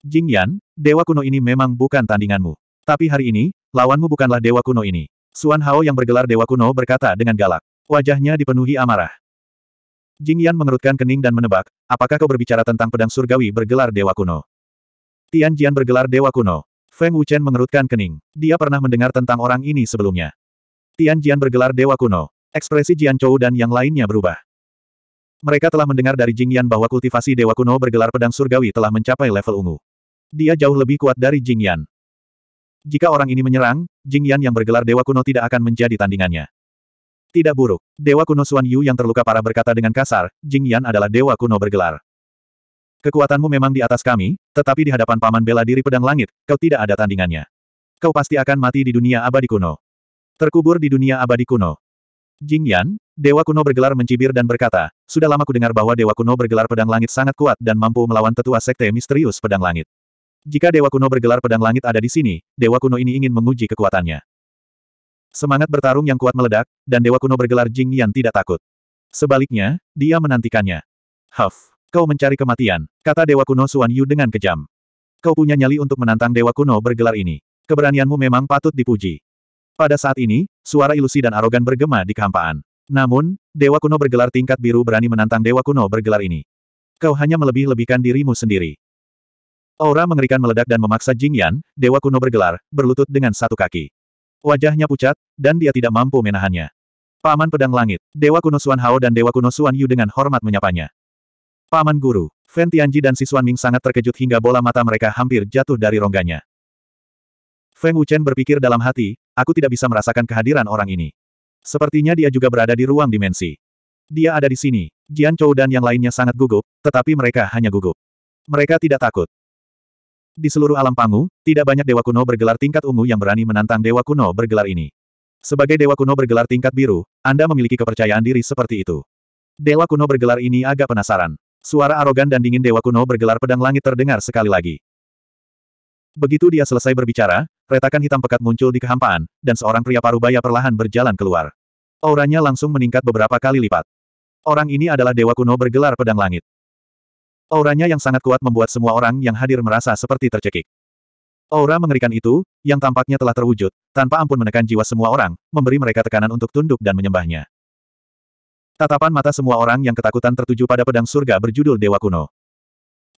Speaker 1: Jing Yan, Dewa Kuno ini memang bukan tandinganmu. Tapi hari ini, lawanmu bukanlah Dewa Kuno ini. Suan Hao yang bergelar Dewa Kuno berkata dengan galak. Wajahnya dipenuhi amarah. Jing Yan mengerutkan kening dan menebak, apakah kau berbicara tentang pedang surgawi bergelar Dewa Kuno? Tian Jian bergelar Dewa Kuno. Feng Wuchen mengerutkan kening. Dia pernah mendengar tentang orang ini sebelumnya. Tian Jian bergelar Dewa Kuno. Ekspresi Jian Chou dan yang lainnya berubah. Mereka telah mendengar dari Jing Yan bahwa kultivasi Dewa Kuno bergelar pedang surgawi telah mencapai level ungu. Dia jauh lebih kuat dari Jing Yan. Jika orang ini menyerang, Jing Yan yang bergelar Dewa Kuno tidak akan menjadi tandingannya. Tidak buruk. Dewa kuno Suan Yu yang terluka parah berkata dengan kasar, Jing Yan adalah dewa kuno bergelar. Kekuatanmu memang di atas kami, tetapi di hadapan paman bela diri pedang langit, kau tidak ada tandingannya. Kau pasti akan mati di dunia abadi kuno. Terkubur di dunia abadi kuno. Jing Yan, dewa kuno bergelar mencibir dan berkata, sudah lama ku dengar bahwa dewa kuno bergelar pedang langit sangat kuat dan mampu melawan tetua sekte misterius pedang langit. Jika dewa kuno bergelar pedang langit ada di sini, dewa kuno ini ingin menguji kekuatannya. Semangat bertarung yang kuat meledak, dan Dewa Kuno bergelar Jing Yan tidak takut. Sebaliknya, dia menantikannya. Huff, kau mencari kematian, kata Dewa Kuno Suan Yu dengan kejam. Kau punya nyali untuk menantang Dewa Kuno bergelar ini. Keberanianmu memang patut dipuji. Pada saat ini, suara ilusi dan arogan bergema di kehampaan. Namun, Dewa Kuno bergelar tingkat biru berani menantang Dewa Kuno bergelar ini. Kau hanya melebih-lebihkan dirimu sendiri. Aura mengerikan meledak dan memaksa Jing Yan, Dewa Kuno bergelar, berlutut dengan satu kaki. Wajahnya pucat, dan dia tidak mampu menahannya. Paman Pedang Langit, Dewa Kuno Suan Hao dan Dewa Kuno Suan Yu dengan hormat menyapanya. Paman Guru, Fen Tianji dan Si Suan Ming sangat terkejut hingga bola mata mereka hampir jatuh dari rongganya. Feng Wuchen berpikir dalam hati, aku tidak bisa merasakan kehadiran orang ini. Sepertinya dia juga berada di ruang dimensi. Dia ada di sini. Jian Chou dan yang lainnya sangat gugup, tetapi mereka hanya gugup. Mereka tidak takut. Di seluruh alam Pangu, tidak banyak dewa kuno bergelar tingkat ungu yang berani menantang dewa kuno bergelar ini. Sebagai dewa kuno bergelar tingkat biru, Anda memiliki kepercayaan diri seperti itu. Dewa kuno bergelar ini agak penasaran. Suara arogan dan dingin dewa kuno bergelar pedang langit terdengar sekali lagi. Begitu dia selesai berbicara, retakan hitam pekat muncul di kehampaan, dan seorang pria parubaya perlahan berjalan keluar. Auranya langsung meningkat beberapa kali lipat. Orang ini adalah dewa kuno bergelar pedang langit. Auranya yang sangat kuat membuat semua orang yang hadir merasa seperti tercekik. Aura mengerikan itu, yang tampaknya telah terwujud, tanpa ampun menekan jiwa semua orang, memberi mereka tekanan untuk tunduk dan menyembahnya. Tatapan mata semua orang yang ketakutan tertuju pada pedang surga berjudul Dewa Kuno.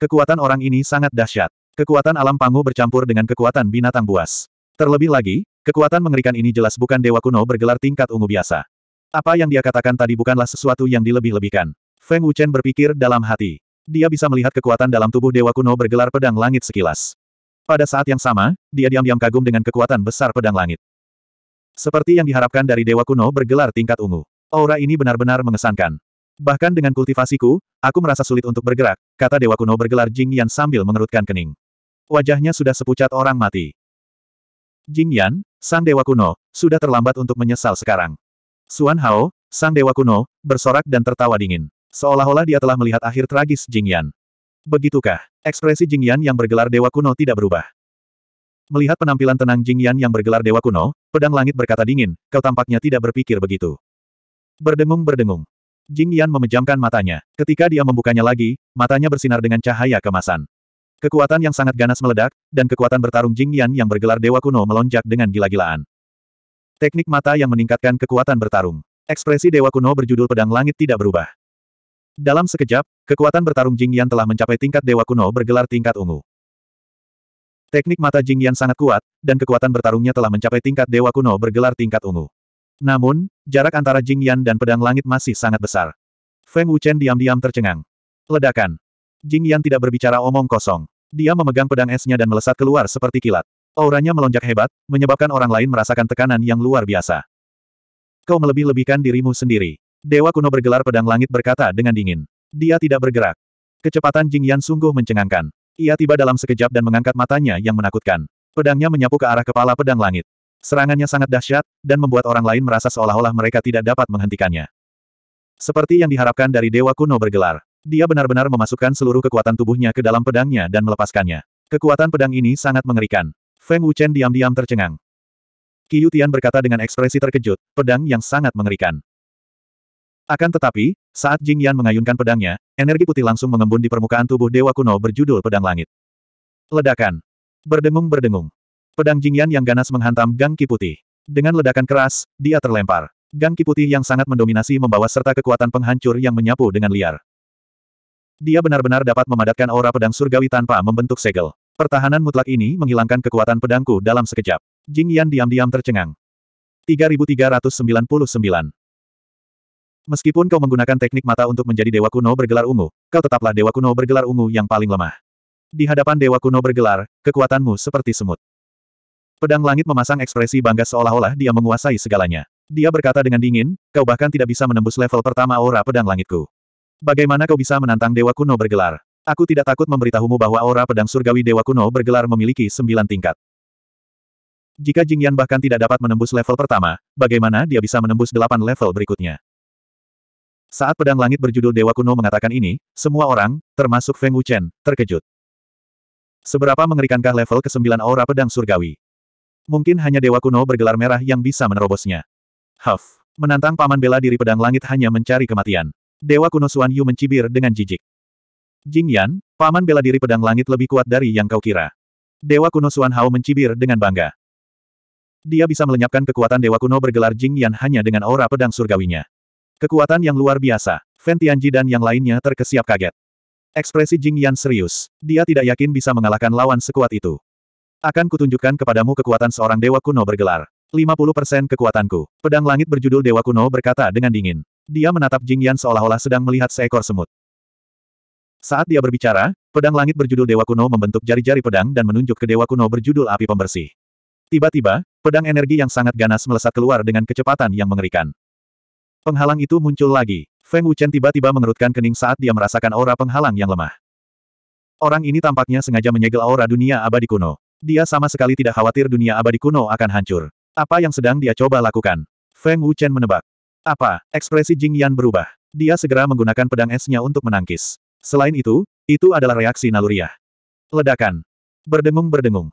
Speaker 1: Kekuatan orang ini sangat dahsyat. Kekuatan alam pangu bercampur dengan kekuatan binatang buas. Terlebih lagi, kekuatan mengerikan ini jelas bukan Dewa Kuno bergelar tingkat ungu biasa. Apa yang dia katakan tadi bukanlah sesuatu yang dilebih-lebihkan. Feng Wuchen berpikir dalam hati. Dia bisa melihat kekuatan dalam tubuh Dewa Kuno bergelar pedang langit sekilas. Pada saat yang sama, dia diam-diam kagum dengan kekuatan besar pedang langit. Seperti yang diharapkan dari Dewa Kuno bergelar tingkat ungu. Aura ini benar-benar mengesankan. Bahkan dengan kultivasiku, aku merasa sulit untuk bergerak, kata Dewa Kuno bergelar Jing Yan sambil mengerutkan kening. Wajahnya sudah sepucat orang mati. Jing Yan, sang Dewa Kuno, sudah terlambat untuk menyesal sekarang. Suan Hao, sang Dewa Kuno, bersorak dan tertawa dingin. Seolah-olah dia telah melihat akhir tragis Jing Yan. Begitukah? Ekspresi Jing Yan yang bergelar Dewa Kuno tidak berubah. Melihat penampilan tenang Jing Yan yang bergelar Dewa Kuno, pedang langit berkata dingin, kau tampaknya tidak berpikir begitu. Berdengung-berdengung. Jing Yan memejamkan matanya. Ketika dia membukanya lagi, matanya bersinar dengan cahaya kemasan. Kekuatan yang sangat ganas meledak, dan kekuatan bertarung Jing Yan yang bergelar Dewa Kuno melonjak dengan gila-gilaan. Teknik mata yang meningkatkan kekuatan bertarung. Ekspresi Dewa Kuno berjudul Pedang Langit tidak berubah. Dalam sekejap, kekuatan bertarung Jing Yan telah mencapai tingkat dewa kuno bergelar tingkat ungu. Teknik mata Jing Yan sangat kuat, dan kekuatan bertarungnya telah mencapai tingkat dewa kuno bergelar tingkat ungu. Namun, jarak antara Jing Yan dan pedang langit masih sangat besar. Feng Wuchen diam-diam tercengang. Ledakan. Jing Yan tidak berbicara omong kosong. Dia memegang pedang esnya dan melesat keluar seperti kilat. Auranya melonjak hebat, menyebabkan orang lain merasakan tekanan yang luar biasa. Kau melebih-lebihkan dirimu sendiri. Dewa kuno bergelar pedang langit berkata dengan dingin. Dia tidak bergerak. Kecepatan Jing Yan sungguh mencengangkan. Ia tiba dalam sekejap dan mengangkat matanya yang menakutkan. Pedangnya menyapu ke arah kepala pedang langit. Serangannya sangat dahsyat, dan membuat orang lain merasa seolah-olah mereka tidak dapat menghentikannya. Seperti yang diharapkan dari Dewa Kuno bergelar. Dia benar-benar memasukkan seluruh kekuatan tubuhnya ke dalam pedangnya dan melepaskannya. Kekuatan pedang ini sangat mengerikan. Feng Wuchen diam-diam tercengang. Qiu Tian berkata dengan ekspresi terkejut, pedang yang sangat mengerikan. Akan tetapi, saat Jing Yan mengayunkan pedangnya, energi putih langsung mengembun di permukaan tubuh Dewa Kuno berjudul Pedang Langit. Ledakan. Berdengung-berdengung. Pedang Jing Yan yang ganas menghantam Gang Ki Putih. Dengan ledakan keras, dia terlempar. Gang Ki Putih yang sangat mendominasi membawa serta kekuatan penghancur yang menyapu dengan liar. Dia benar-benar dapat memadatkan aura pedang surgawi tanpa membentuk segel. Pertahanan mutlak ini menghilangkan kekuatan pedangku dalam sekejap. Jing Yan diam-diam tercengang. 3399 Meskipun kau menggunakan teknik mata untuk menjadi dewa kuno bergelar ungu, kau tetaplah dewa kuno bergelar ungu yang paling lemah. Di hadapan dewa kuno bergelar, kekuatanmu seperti semut. Pedang langit memasang ekspresi bangga seolah-olah dia menguasai segalanya. Dia berkata dengan dingin, kau bahkan tidak bisa menembus level pertama aura pedang langitku. Bagaimana kau bisa menantang dewa kuno bergelar? Aku tidak takut memberitahumu bahwa aura pedang surgawi Dewa Kuno bergelar memiliki sembilan tingkat. Jika Jing Yan bahkan tidak dapat menembus level pertama, bagaimana dia bisa menembus delapan level berikutnya? Saat pedang langit berjudul Dewa Kuno mengatakan ini, semua orang, termasuk Feng Wuchen, terkejut. Seberapa mengerikankah level ke-9 aura pedang surgawi? Mungkin hanya Dewa Kuno bergelar merah yang bisa menerobosnya. Huff, menantang paman bela diri pedang langit hanya mencari kematian. Dewa Kuno Suan Yu mencibir dengan jijik. Jing Yan, paman bela diri pedang langit lebih kuat dari yang kau kira. Dewa kuno Suan Hao mencibir dengan bangga. Dia bisa melenyapkan kekuatan Dewa kuno bergelar Jing Yan hanya dengan aura pedang surgawinya. Kekuatan yang luar biasa. Fen Tianji dan yang lainnya terkesiap kaget. Ekspresi Jing Yan serius. Dia tidak yakin bisa mengalahkan lawan sekuat itu. Akan kutunjukkan kepadamu kekuatan seorang dewa kuno bergelar. 50% kekuatanku. Pedang langit berjudul Dewa Kuno berkata dengan dingin. Dia menatap Jing Yan seolah-olah sedang melihat seekor semut. Saat dia berbicara, pedang langit berjudul Dewa Kuno membentuk jari-jari pedang dan menunjuk ke Dewa Kuno berjudul Api Pembersih. Tiba-tiba, pedang energi yang sangat ganas melesat keluar dengan kecepatan yang mengerikan. Penghalang itu muncul lagi. Feng Wuchen tiba-tiba mengerutkan kening saat dia merasakan aura penghalang yang lemah. Orang ini tampaknya sengaja menyegel aura dunia abadi kuno. Dia sama sekali tidak khawatir dunia abadi kuno akan hancur. Apa yang sedang dia coba lakukan? Feng Wuchen menebak. Apa? Ekspresi Jing Yan berubah. Dia segera menggunakan pedang esnya untuk menangkis. Selain itu, itu adalah reaksi naluriah. Ledakan. Berdengung-berdengung.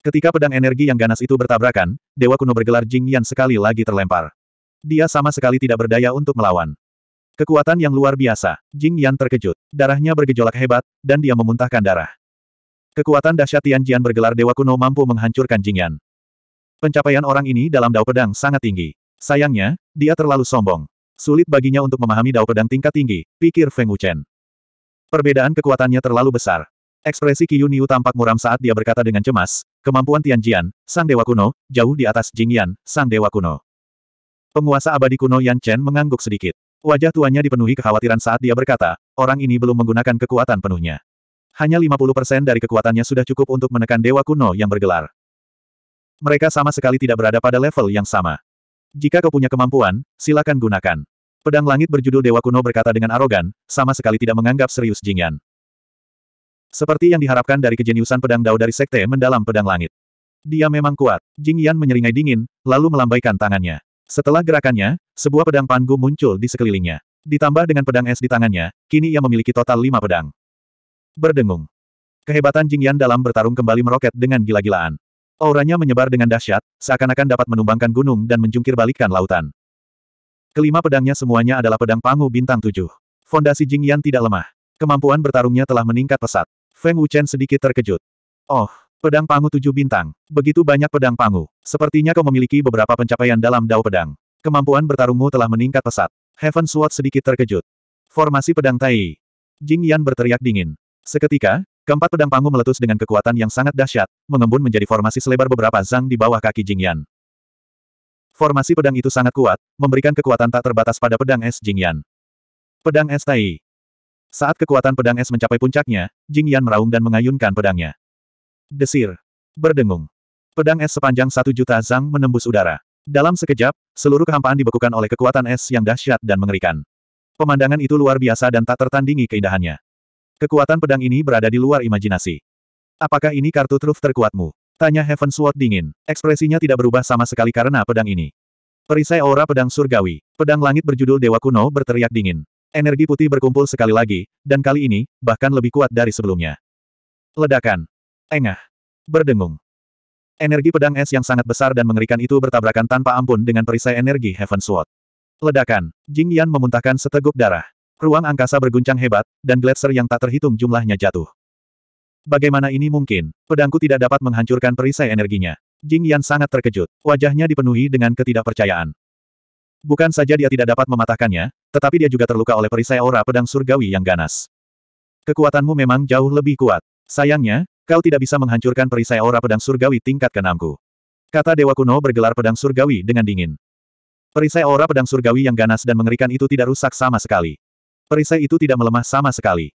Speaker 1: Ketika pedang energi yang ganas itu bertabrakan, Dewa kuno bergelar Jing Yan sekali lagi terlempar. Dia sama sekali tidak berdaya untuk melawan. Kekuatan yang luar biasa, Jing Yan terkejut. Darahnya bergejolak hebat, dan dia memuntahkan darah. Kekuatan dahsyat Tian Jian bergelar Dewa kuno mampu menghancurkan Jing Yan. Pencapaian orang ini dalam dao pedang sangat tinggi. Sayangnya, dia terlalu sombong. Sulit baginya untuk memahami dao pedang tingkat tinggi, pikir Feng Wuchen. Perbedaan kekuatannya terlalu besar. Ekspresi Qiyu Niu tampak muram saat dia berkata dengan cemas, kemampuan Tian Jian, sang dewa kuno, jauh di atas Jing Yan, sang dewa kuno. Penguasa abadi kuno Yan Chen mengangguk sedikit. Wajah tuanya dipenuhi kekhawatiran saat dia berkata, orang ini belum menggunakan kekuatan penuhnya. Hanya 50% dari kekuatannya sudah cukup untuk menekan dewa kuno yang bergelar. Mereka sama sekali tidak berada pada level yang sama. Jika kau punya kemampuan, silakan gunakan. Pedang langit berjudul Dewa Kuno berkata dengan arogan, sama sekali tidak menganggap serius Jingyan. Seperti yang diharapkan dari kejeniusan pedang Dao dari Sekte mendalam pedang langit. Dia memang kuat. Jing Yan menyeringai dingin, lalu melambaikan tangannya. Setelah gerakannya, sebuah pedang pangu muncul di sekelilingnya. Ditambah dengan pedang es di tangannya, kini ia memiliki total lima pedang. Berdengung. Kehebatan Jing Yan dalam bertarung kembali meroket dengan gila-gilaan. Auranya menyebar dengan dahsyat, seakan-akan dapat menumbangkan gunung dan menjungkir balikkan lautan. Kelima pedangnya semuanya adalah pedang pangu bintang tujuh. Fondasi Jing Yan tidak lemah. Kemampuan bertarungnya telah meningkat pesat. Feng Wuchen sedikit terkejut. Oh, pedang pangu tujuh bintang. Begitu banyak pedang pangu. Sepertinya kau memiliki beberapa pencapaian dalam dao pedang. Kemampuan bertarungmu telah meningkat pesat. Heaven Sword sedikit terkejut. Formasi pedang Tai. Jing Yan berteriak dingin. Seketika, keempat pedang pangu meletus dengan kekuatan yang sangat dahsyat, mengembun menjadi formasi selebar beberapa zang di bawah kaki Jing Yan. Formasi pedang itu sangat kuat, memberikan kekuatan tak terbatas pada pedang es Jingyan. Pedang es Tai. Saat kekuatan pedang es mencapai puncaknya, Jing Yan meraung dan mengayunkan pedangnya. Desir. Berdengung. Pedang es sepanjang satu juta zang menembus udara. Dalam sekejap, seluruh kehampaan dibekukan oleh kekuatan es yang dahsyat dan mengerikan. Pemandangan itu luar biasa dan tak tertandingi keindahannya. Kekuatan pedang ini berada di luar imajinasi. Apakah ini kartu truf terkuatmu? Tanya Heaven Sword dingin. Ekspresinya tidak berubah sama sekali karena pedang ini. Perisai aura pedang surgawi. Pedang langit berjudul Dewa Kuno berteriak dingin. Energi putih berkumpul sekali lagi, dan kali ini, bahkan lebih kuat dari sebelumnya. Ledakan. Engah. Berdengung. Energi pedang es yang sangat besar dan mengerikan itu bertabrakan tanpa ampun dengan perisai energi Heaven Sword. Ledakan. Jing Yan memuntahkan seteguk darah. Ruang angkasa berguncang hebat, dan gletser yang tak terhitung jumlahnya jatuh. Bagaimana ini mungkin? Pedangku tidak dapat menghancurkan perisai energinya. Jing Yan sangat terkejut. Wajahnya dipenuhi dengan ketidakpercayaan. Bukan saja dia tidak dapat mematahkannya, tetapi dia juga terluka oleh perisai aura pedang surgawi yang ganas. Kekuatanmu memang jauh lebih kuat. Sayangnya, kau tidak bisa menghancurkan perisai aura pedang surgawi tingkat keenamku. Kata Dewa Kuno bergelar pedang surgawi dengan dingin. Perisai aura pedang surgawi yang ganas dan mengerikan itu tidak rusak sama sekali. Perisai itu tidak melemah sama sekali.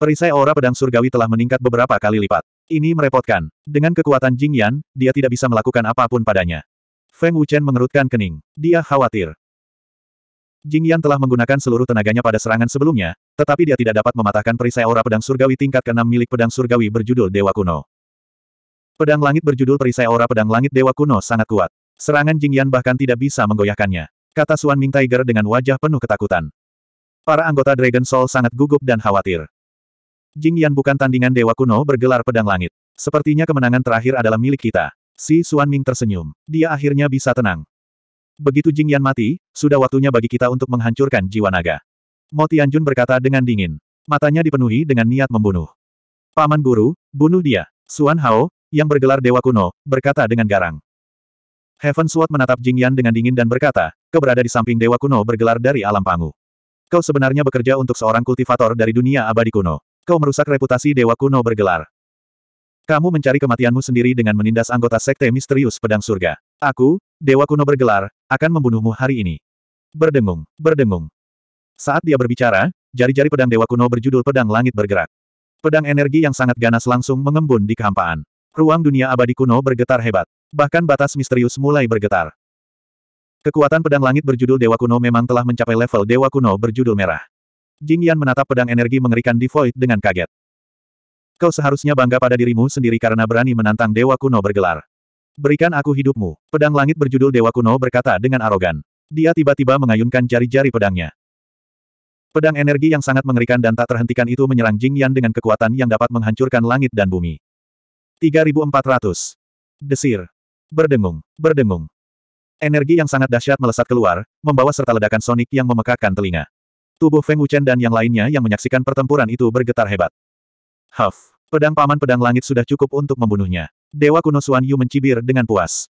Speaker 1: Perisai aura pedang surgawi telah meningkat beberapa kali lipat. Ini merepotkan. Dengan kekuatan Jing Yan, dia tidak bisa melakukan apa pun padanya. Feng Wuchen mengerutkan kening. Dia khawatir. Jing Yan telah menggunakan seluruh tenaganya pada serangan sebelumnya, tetapi dia tidak dapat mematahkan perisai aura pedang surgawi tingkat ke-6 milik pedang surgawi berjudul Dewa Kuno. Pedang langit berjudul perisai aura pedang langit Dewa Kuno sangat kuat. Serangan Jing Yan bahkan tidak bisa menggoyahkannya. Kata Suan Ming Tiger dengan wajah penuh ketakutan. Para anggota Dragon Soul sangat gugup dan khawatir. Jing Yan bukan tandingan Dewa Kuno bergelar pedang langit. Sepertinya kemenangan terakhir adalah milik kita. Si Suan Ming tersenyum. Dia akhirnya bisa tenang. Begitu Jing Yan mati, sudah waktunya bagi kita untuk menghancurkan jiwa naga. Mo Tianjun berkata dengan dingin. Matanya dipenuhi dengan niat membunuh. Paman Guru, bunuh dia. Suan Hao, yang bergelar Dewa Kuno, berkata dengan garang. Heaven Sword menatap Jing Yan dengan dingin dan berkata, kau berada di samping Dewa Kuno bergelar dari alam pangu. Kau sebenarnya bekerja untuk seorang kultivator dari dunia abadi kuno. Kau merusak reputasi Dewa Kuno bergelar. Kamu mencari kematianmu sendiri dengan menindas anggota sekte misterius pedang surga. Aku, Dewa Kuno bergelar, akan membunuhmu hari ini. Berdengung, berdengung. Saat dia berbicara, jari-jari pedang Dewa Kuno berjudul Pedang Langit bergerak. Pedang energi yang sangat ganas langsung mengembun di kehampaan. Ruang dunia abadi kuno bergetar hebat. Bahkan batas misterius mulai bergetar. Kekuatan pedang langit berjudul Dewa Kuno memang telah mencapai level Dewa Kuno berjudul merah. Jing Yan menatap pedang energi mengerikan di Void dengan kaget. Kau seharusnya bangga pada dirimu sendiri karena berani menantang Dewa Kuno bergelar. Berikan aku hidupmu. Pedang langit berjudul Dewa Kuno berkata dengan arogan. Dia tiba-tiba mengayunkan jari-jari pedangnya. Pedang energi yang sangat mengerikan dan tak terhentikan itu menyerang Jing Yan dengan kekuatan yang dapat menghancurkan langit dan bumi. 3400. Desir. Berdengung, berdengung. Energi yang sangat dahsyat melesat keluar, membawa serta ledakan sonik yang memekakkan telinga. Tubuh Feng Wuchen dan yang lainnya yang menyaksikan pertempuran itu bergetar hebat. Huff, pedang paman pedang langit sudah cukup untuk membunuhnya. Dewa kuno Suan Yu mencibir dengan puas.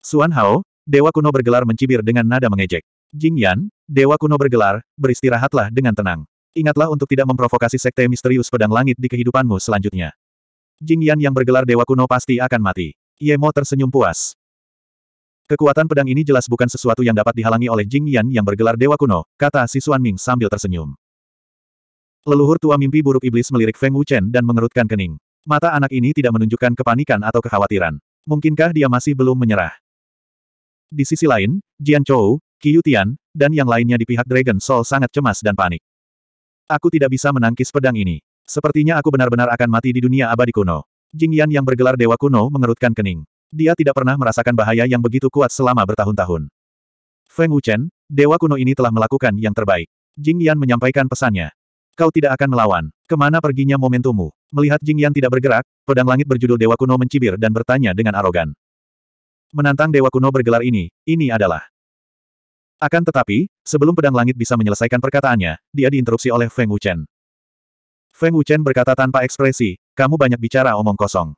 Speaker 1: Suan Hao, Dewa kuno bergelar mencibir dengan nada mengejek. Jing Yan, Dewa kuno bergelar, beristirahatlah dengan tenang. Ingatlah untuk tidak memprovokasi sekte misterius pedang langit di kehidupanmu selanjutnya. Jing Yan yang bergelar Dewa kuno pasti akan mati. Yemo tersenyum puas. Kekuatan pedang ini jelas bukan sesuatu yang dapat dihalangi oleh Jing Yan yang bergelar Dewa kuno, kata si Suan Ming sambil tersenyum. Leluhur tua mimpi buruk iblis melirik Feng Wuchen dan mengerutkan kening. Mata anak ini tidak menunjukkan kepanikan atau kekhawatiran. Mungkinkah dia masih belum menyerah? Di sisi lain, Jian Chou, Qiu Tian, dan yang lainnya di pihak Dragon Soul sangat cemas dan panik. Aku tidak bisa menangkis pedang ini. Sepertinya aku benar-benar akan mati di dunia abadi kuno. Jing Yan yang bergelar Dewa Kuno mengerutkan kening. Dia tidak pernah merasakan bahaya yang begitu kuat selama bertahun-tahun. Feng Wuchen, Dewa Kuno ini telah melakukan yang terbaik. Jing Yan menyampaikan pesannya. Kau tidak akan melawan. Ke mana perginya momentummu? Melihat Jing Yan tidak bergerak, pedang langit berjudul Dewa Kuno mencibir dan bertanya dengan arogan. Menantang Dewa Kuno bergelar ini, ini adalah. Akan tetapi, sebelum pedang langit bisa menyelesaikan perkataannya, dia diinterupsi oleh Feng Wuchen. Feng Wuchen berkata tanpa ekspresi, kamu banyak bicara omong kosong.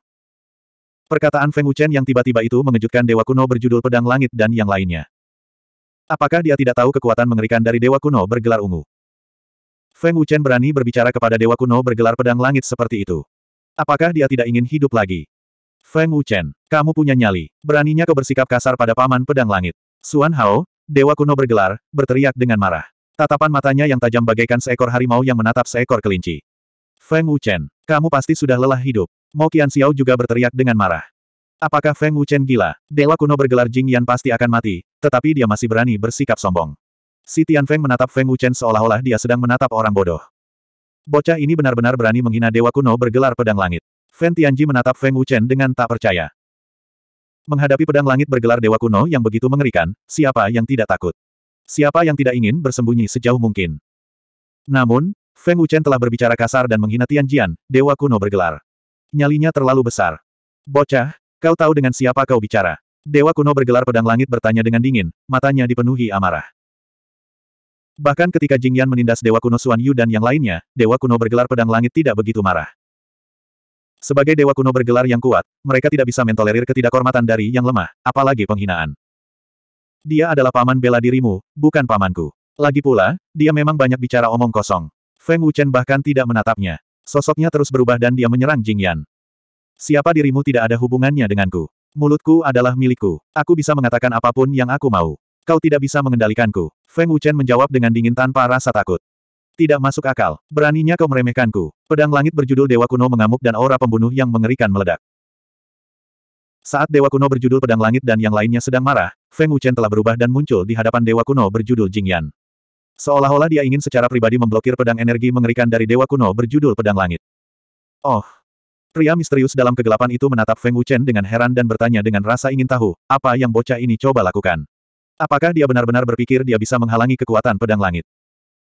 Speaker 1: Perkataan Feng Wuchen yang tiba-tiba itu mengejutkan Dewa Kuno berjudul Pedang Langit dan yang lainnya. Apakah dia tidak tahu kekuatan mengerikan dari Dewa Kuno bergelar ungu? Feng Wuchen berani berbicara kepada Dewa Kuno bergelar pedang langit seperti itu. Apakah dia tidak ingin hidup lagi? Feng Wuchen, kamu punya nyali. Beraninya kau bersikap kasar pada paman pedang langit. Suan Hao, Dewa Kuno bergelar, berteriak dengan marah. Tatapan matanya yang tajam bagaikan seekor harimau yang menatap seekor kelinci. Feng Wuchen, kamu pasti sudah lelah hidup. Mo Xiao juga berteriak dengan marah. Apakah Feng Wuchen gila? Dewa kuno bergelar Jing Yan pasti akan mati, tetapi dia masih berani bersikap sombong. Si Tianfeng menatap Feng Wuchen seolah-olah dia sedang menatap orang bodoh. Bocah ini benar-benar berani menghina dewa kuno bergelar pedang langit. Fen Tianji menatap Feng Wuchen dengan tak percaya. Menghadapi pedang langit bergelar dewa kuno yang begitu mengerikan, siapa yang tidak takut? Siapa yang tidak ingin bersembunyi sejauh mungkin? Namun, Feng Wuchen telah berbicara kasar dan menghina Tian Jian, dewa kuno bergelar. Nyalinya terlalu besar. Bocah, kau tahu dengan siapa kau bicara? Dewa kuno bergelar pedang langit bertanya dengan dingin, matanya dipenuhi amarah. Bahkan ketika Jing Yan menindas Dewa kuno Suan Yu dan yang lainnya, Dewa kuno bergelar pedang langit tidak begitu marah. Sebagai Dewa kuno bergelar yang kuat, mereka tidak bisa mentolerir ketidakhormatan dari yang lemah, apalagi penghinaan. Dia adalah paman bela dirimu, bukan pamanku. Lagi pula, dia memang banyak bicara omong kosong. Feng Wuchen bahkan tidak menatapnya. Sosoknya terus berubah dan dia menyerang Jing Yan. Siapa dirimu tidak ada hubungannya denganku. Mulutku adalah milikku. Aku bisa mengatakan apa pun yang aku mau. Kau tidak bisa mengendalikanku. Feng Wuchen menjawab dengan dingin tanpa rasa takut. Tidak masuk akal. Beraninya kau meremehkanku. Pedang langit berjudul Dewa Kuno mengamuk dan aura pembunuh yang mengerikan meledak. Saat Dewa Kuno berjudul Pedang Langit dan yang lainnya sedang marah, Feng Wuchen telah berubah dan muncul di hadapan Dewa Kuno berjudul Jingyan. Seolah-olah dia ingin secara pribadi memblokir pedang energi mengerikan dari Dewa Kuno berjudul Pedang Langit. Oh! Pria misterius dalam kegelapan itu menatap Feng Wuchen dengan heran dan bertanya dengan rasa ingin tahu, apa yang bocah ini coba lakukan. Apakah dia benar-benar berpikir dia bisa menghalangi kekuatan pedang langit?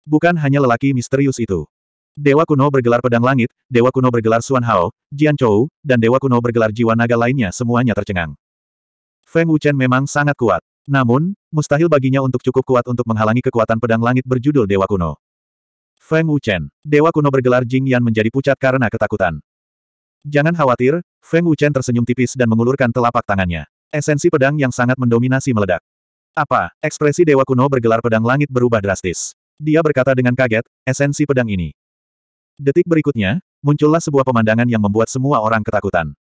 Speaker 1: Bukan hanya lelaki misterius itu. Dewa kuno bergelar pedang langit, dewa kuno bergelar Suan Hao, Jian Chou, dan dewa kuno bergelar jiwa naga lainnya semuanya tercengang. Feng Wuchen memang sangat kuat. Namun, mustahil baginya untuk cukup kuat untuk menghalangi kekuatan pedang langit berjudul Dewa Kuno. Feng Wuchen, Dewa Kuno bergelar Jing Yan menjadi pucat karena ketakutan. Jangan khawatir, Feng Wuchen tersenyum tipis dan mengulurkan telapak tangannya. Esensi pedang yang sangat mendominasi meledak. Apa, ekspresi Dewa Kuno bergelar pedang langit berubah drastis. Dia berkata dengan kaget, esensi pedang ini. Detik berikutnya, muncullah sebuah pemandangan yang membuat semua orang ketakutan.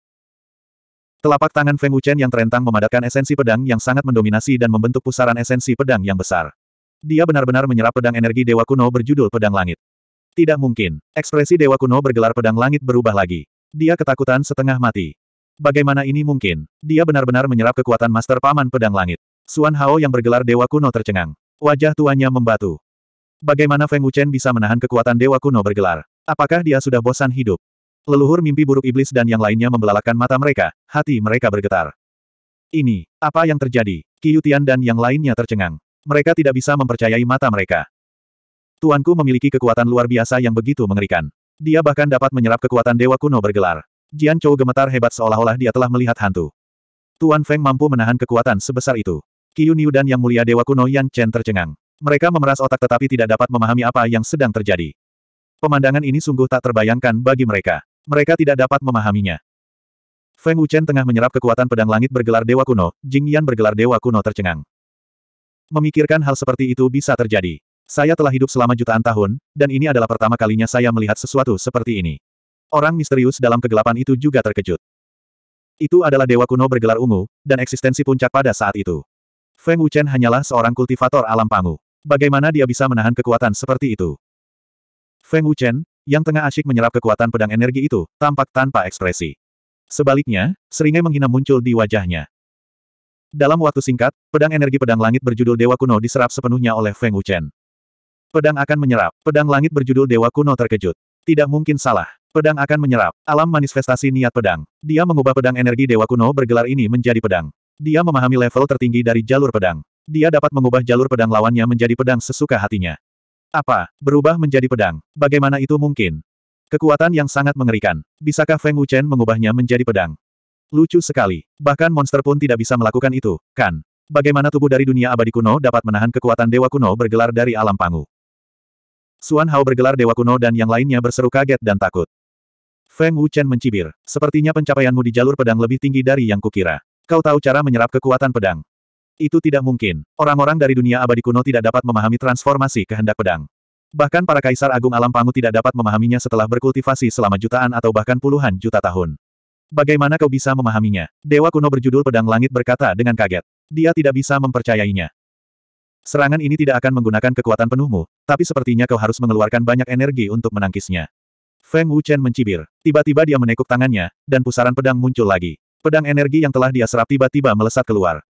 Speaker 1: Telapak tangan Feng Wuchen yang terentang memadatkan esensi pedang yang sangat mendominasi dan membentuk pusaran esensi pedang yang besar. Dia benar-benar menyerap pedang energi Dewa Kuno berjudul Pedang Langit. Tidak mungkin. Ekspresi Dewa Kuno bergelar Pedang Langit berubah lagi. Dia ketakutan setengah mati. Bagaimana ini mungkin? Dia benar-benar menyerap kekuatan Master Paman Pedang Langit. Suan Hao yang bergelar Dewa Kuno tercengang. Wajah tuanya membatu. Bagaimana Feng Wuchen bisa menahan kekuatan Dewa Kuno bergelar? Apakah dia sudah bosan hidup? Leluhur mimpi buruk iblis dan yang lainnya membelalakkan mata mereka, hati mereka bergetar. Ini, apa yang terjadi? Qiyutian dan yang lainnya tercengang. Mereka tidak bisa mempercayai mata mereka. Tuanku memiliki kekuatan luar biasa yang begitu mengerikan. Dia bahkan dapat menyerap kekuatan dewa kuno bergelar. Jian Chou gemetar hebat seolah-olah dia telah melihat hantu. Tuan Feng mampu menahan kekuatan sebesar itu. Qiyu Niu dan Yang Mulia Dewa Kuno Yan Chen tercengang. Mereka memeras otak tetapi tidak dapat memahami apa yang sedang terjadi. Pemandangan ini sungguh tak terbayangkan bagi mereka. Mereka tidak dapat memahaminya. Feng Wuchen tengah menyerap kekuatan pedang langit bergelar Dewa Kuno, Jing Yan bergelar Dewa Kuno tercengang. Memikirkan hal seperti itu bisa terjadi. Saya telah hidup selama jutaan tahun, dan ini adalah pertama kalinya saya melihat sesuatu seperti ini. Orang misterius dalam kegelapan itu juga terkejut. Itu adalah Dewa Kuno bergelar ungu, dan eksistensi puncak pada saat itu. Feng Wuchen hanyalah seorang kultivator alam pangu. Bagaimana dia bisa menahan kekuatan seperti itu? Feng Wuchen, yang tengah asyik menyerap kekuatan pedang energi itu, tampak tanpa ekspresi. Sebaliknya, seringai menghina muncul di wajahnya. Dalam waktu singkat, pedang energi pedang langit berjudul Dewa Kuno diserap sepenuhnya oleh Feng Wuchen. Pedang akan menyerap. Pedang langit berjudul Dewa Kuno terkejut. Tidak mungkin salah. Pedang akan menyerap. Alam manifestasi niat pedang. Dia mengubah pedang energi Dewa Kuno bergelar ini menjadi pedang. Dia memahami level tertinggi dari jalur pedang. Dia dapat mengubah jalur pedang lawannya menjadi pedang sesuka hatinya. Apa? Berubah menjadi pedang. Bagaimana itu mungkin? Kekuatan yang sangat mengerikan. Bisakah Feng Wuchen mengubahnya menjadi pedang? Lucu sekali. Bahkan monster pun tidak bisa melakukan itu, kan? Bagaimana tubuh dari dunia abadi kuno dapat menahan kekuatan dewa kuno bergelar dari alam pangu? Suan Hao bergelar dewa kuno dan yang lainnya berseru kaget dan takut. Feng Wuchen mencibir. Sepertinya pencapaianmu di jalur pedang lebih tinggi dari yang kukira. Kau tahu cara menyerap kekuatan pedang. Itu tidak mungkin. Orang-orang dari dunia abadi kuno tidak dapat memahami transformasi kehendak pedang. Bahkan para kaisar agung alam pangu tidak dapat memahaminya setelah berkultivasi selama jutaan atau bahkan puluhan juta tahun. Bagaimana kau bisa memahaminya? Dewa kuno berjudul Pedang Langit berkata dengan kaget. Dia tidak bisa mempercayainya. Serangan ini tidak akan menggunakan kekuatan penuhmu, tapi sepertinya kau harus mengeluarkan banyak energi untuk menangkisnya. Feng Wuchen mencibir. Tiba-tiba dia menekuk tangannya, dan pusaran pedang muncul lagi. Pedang energi yang telah dia serap tiba-tiba melesat keluar.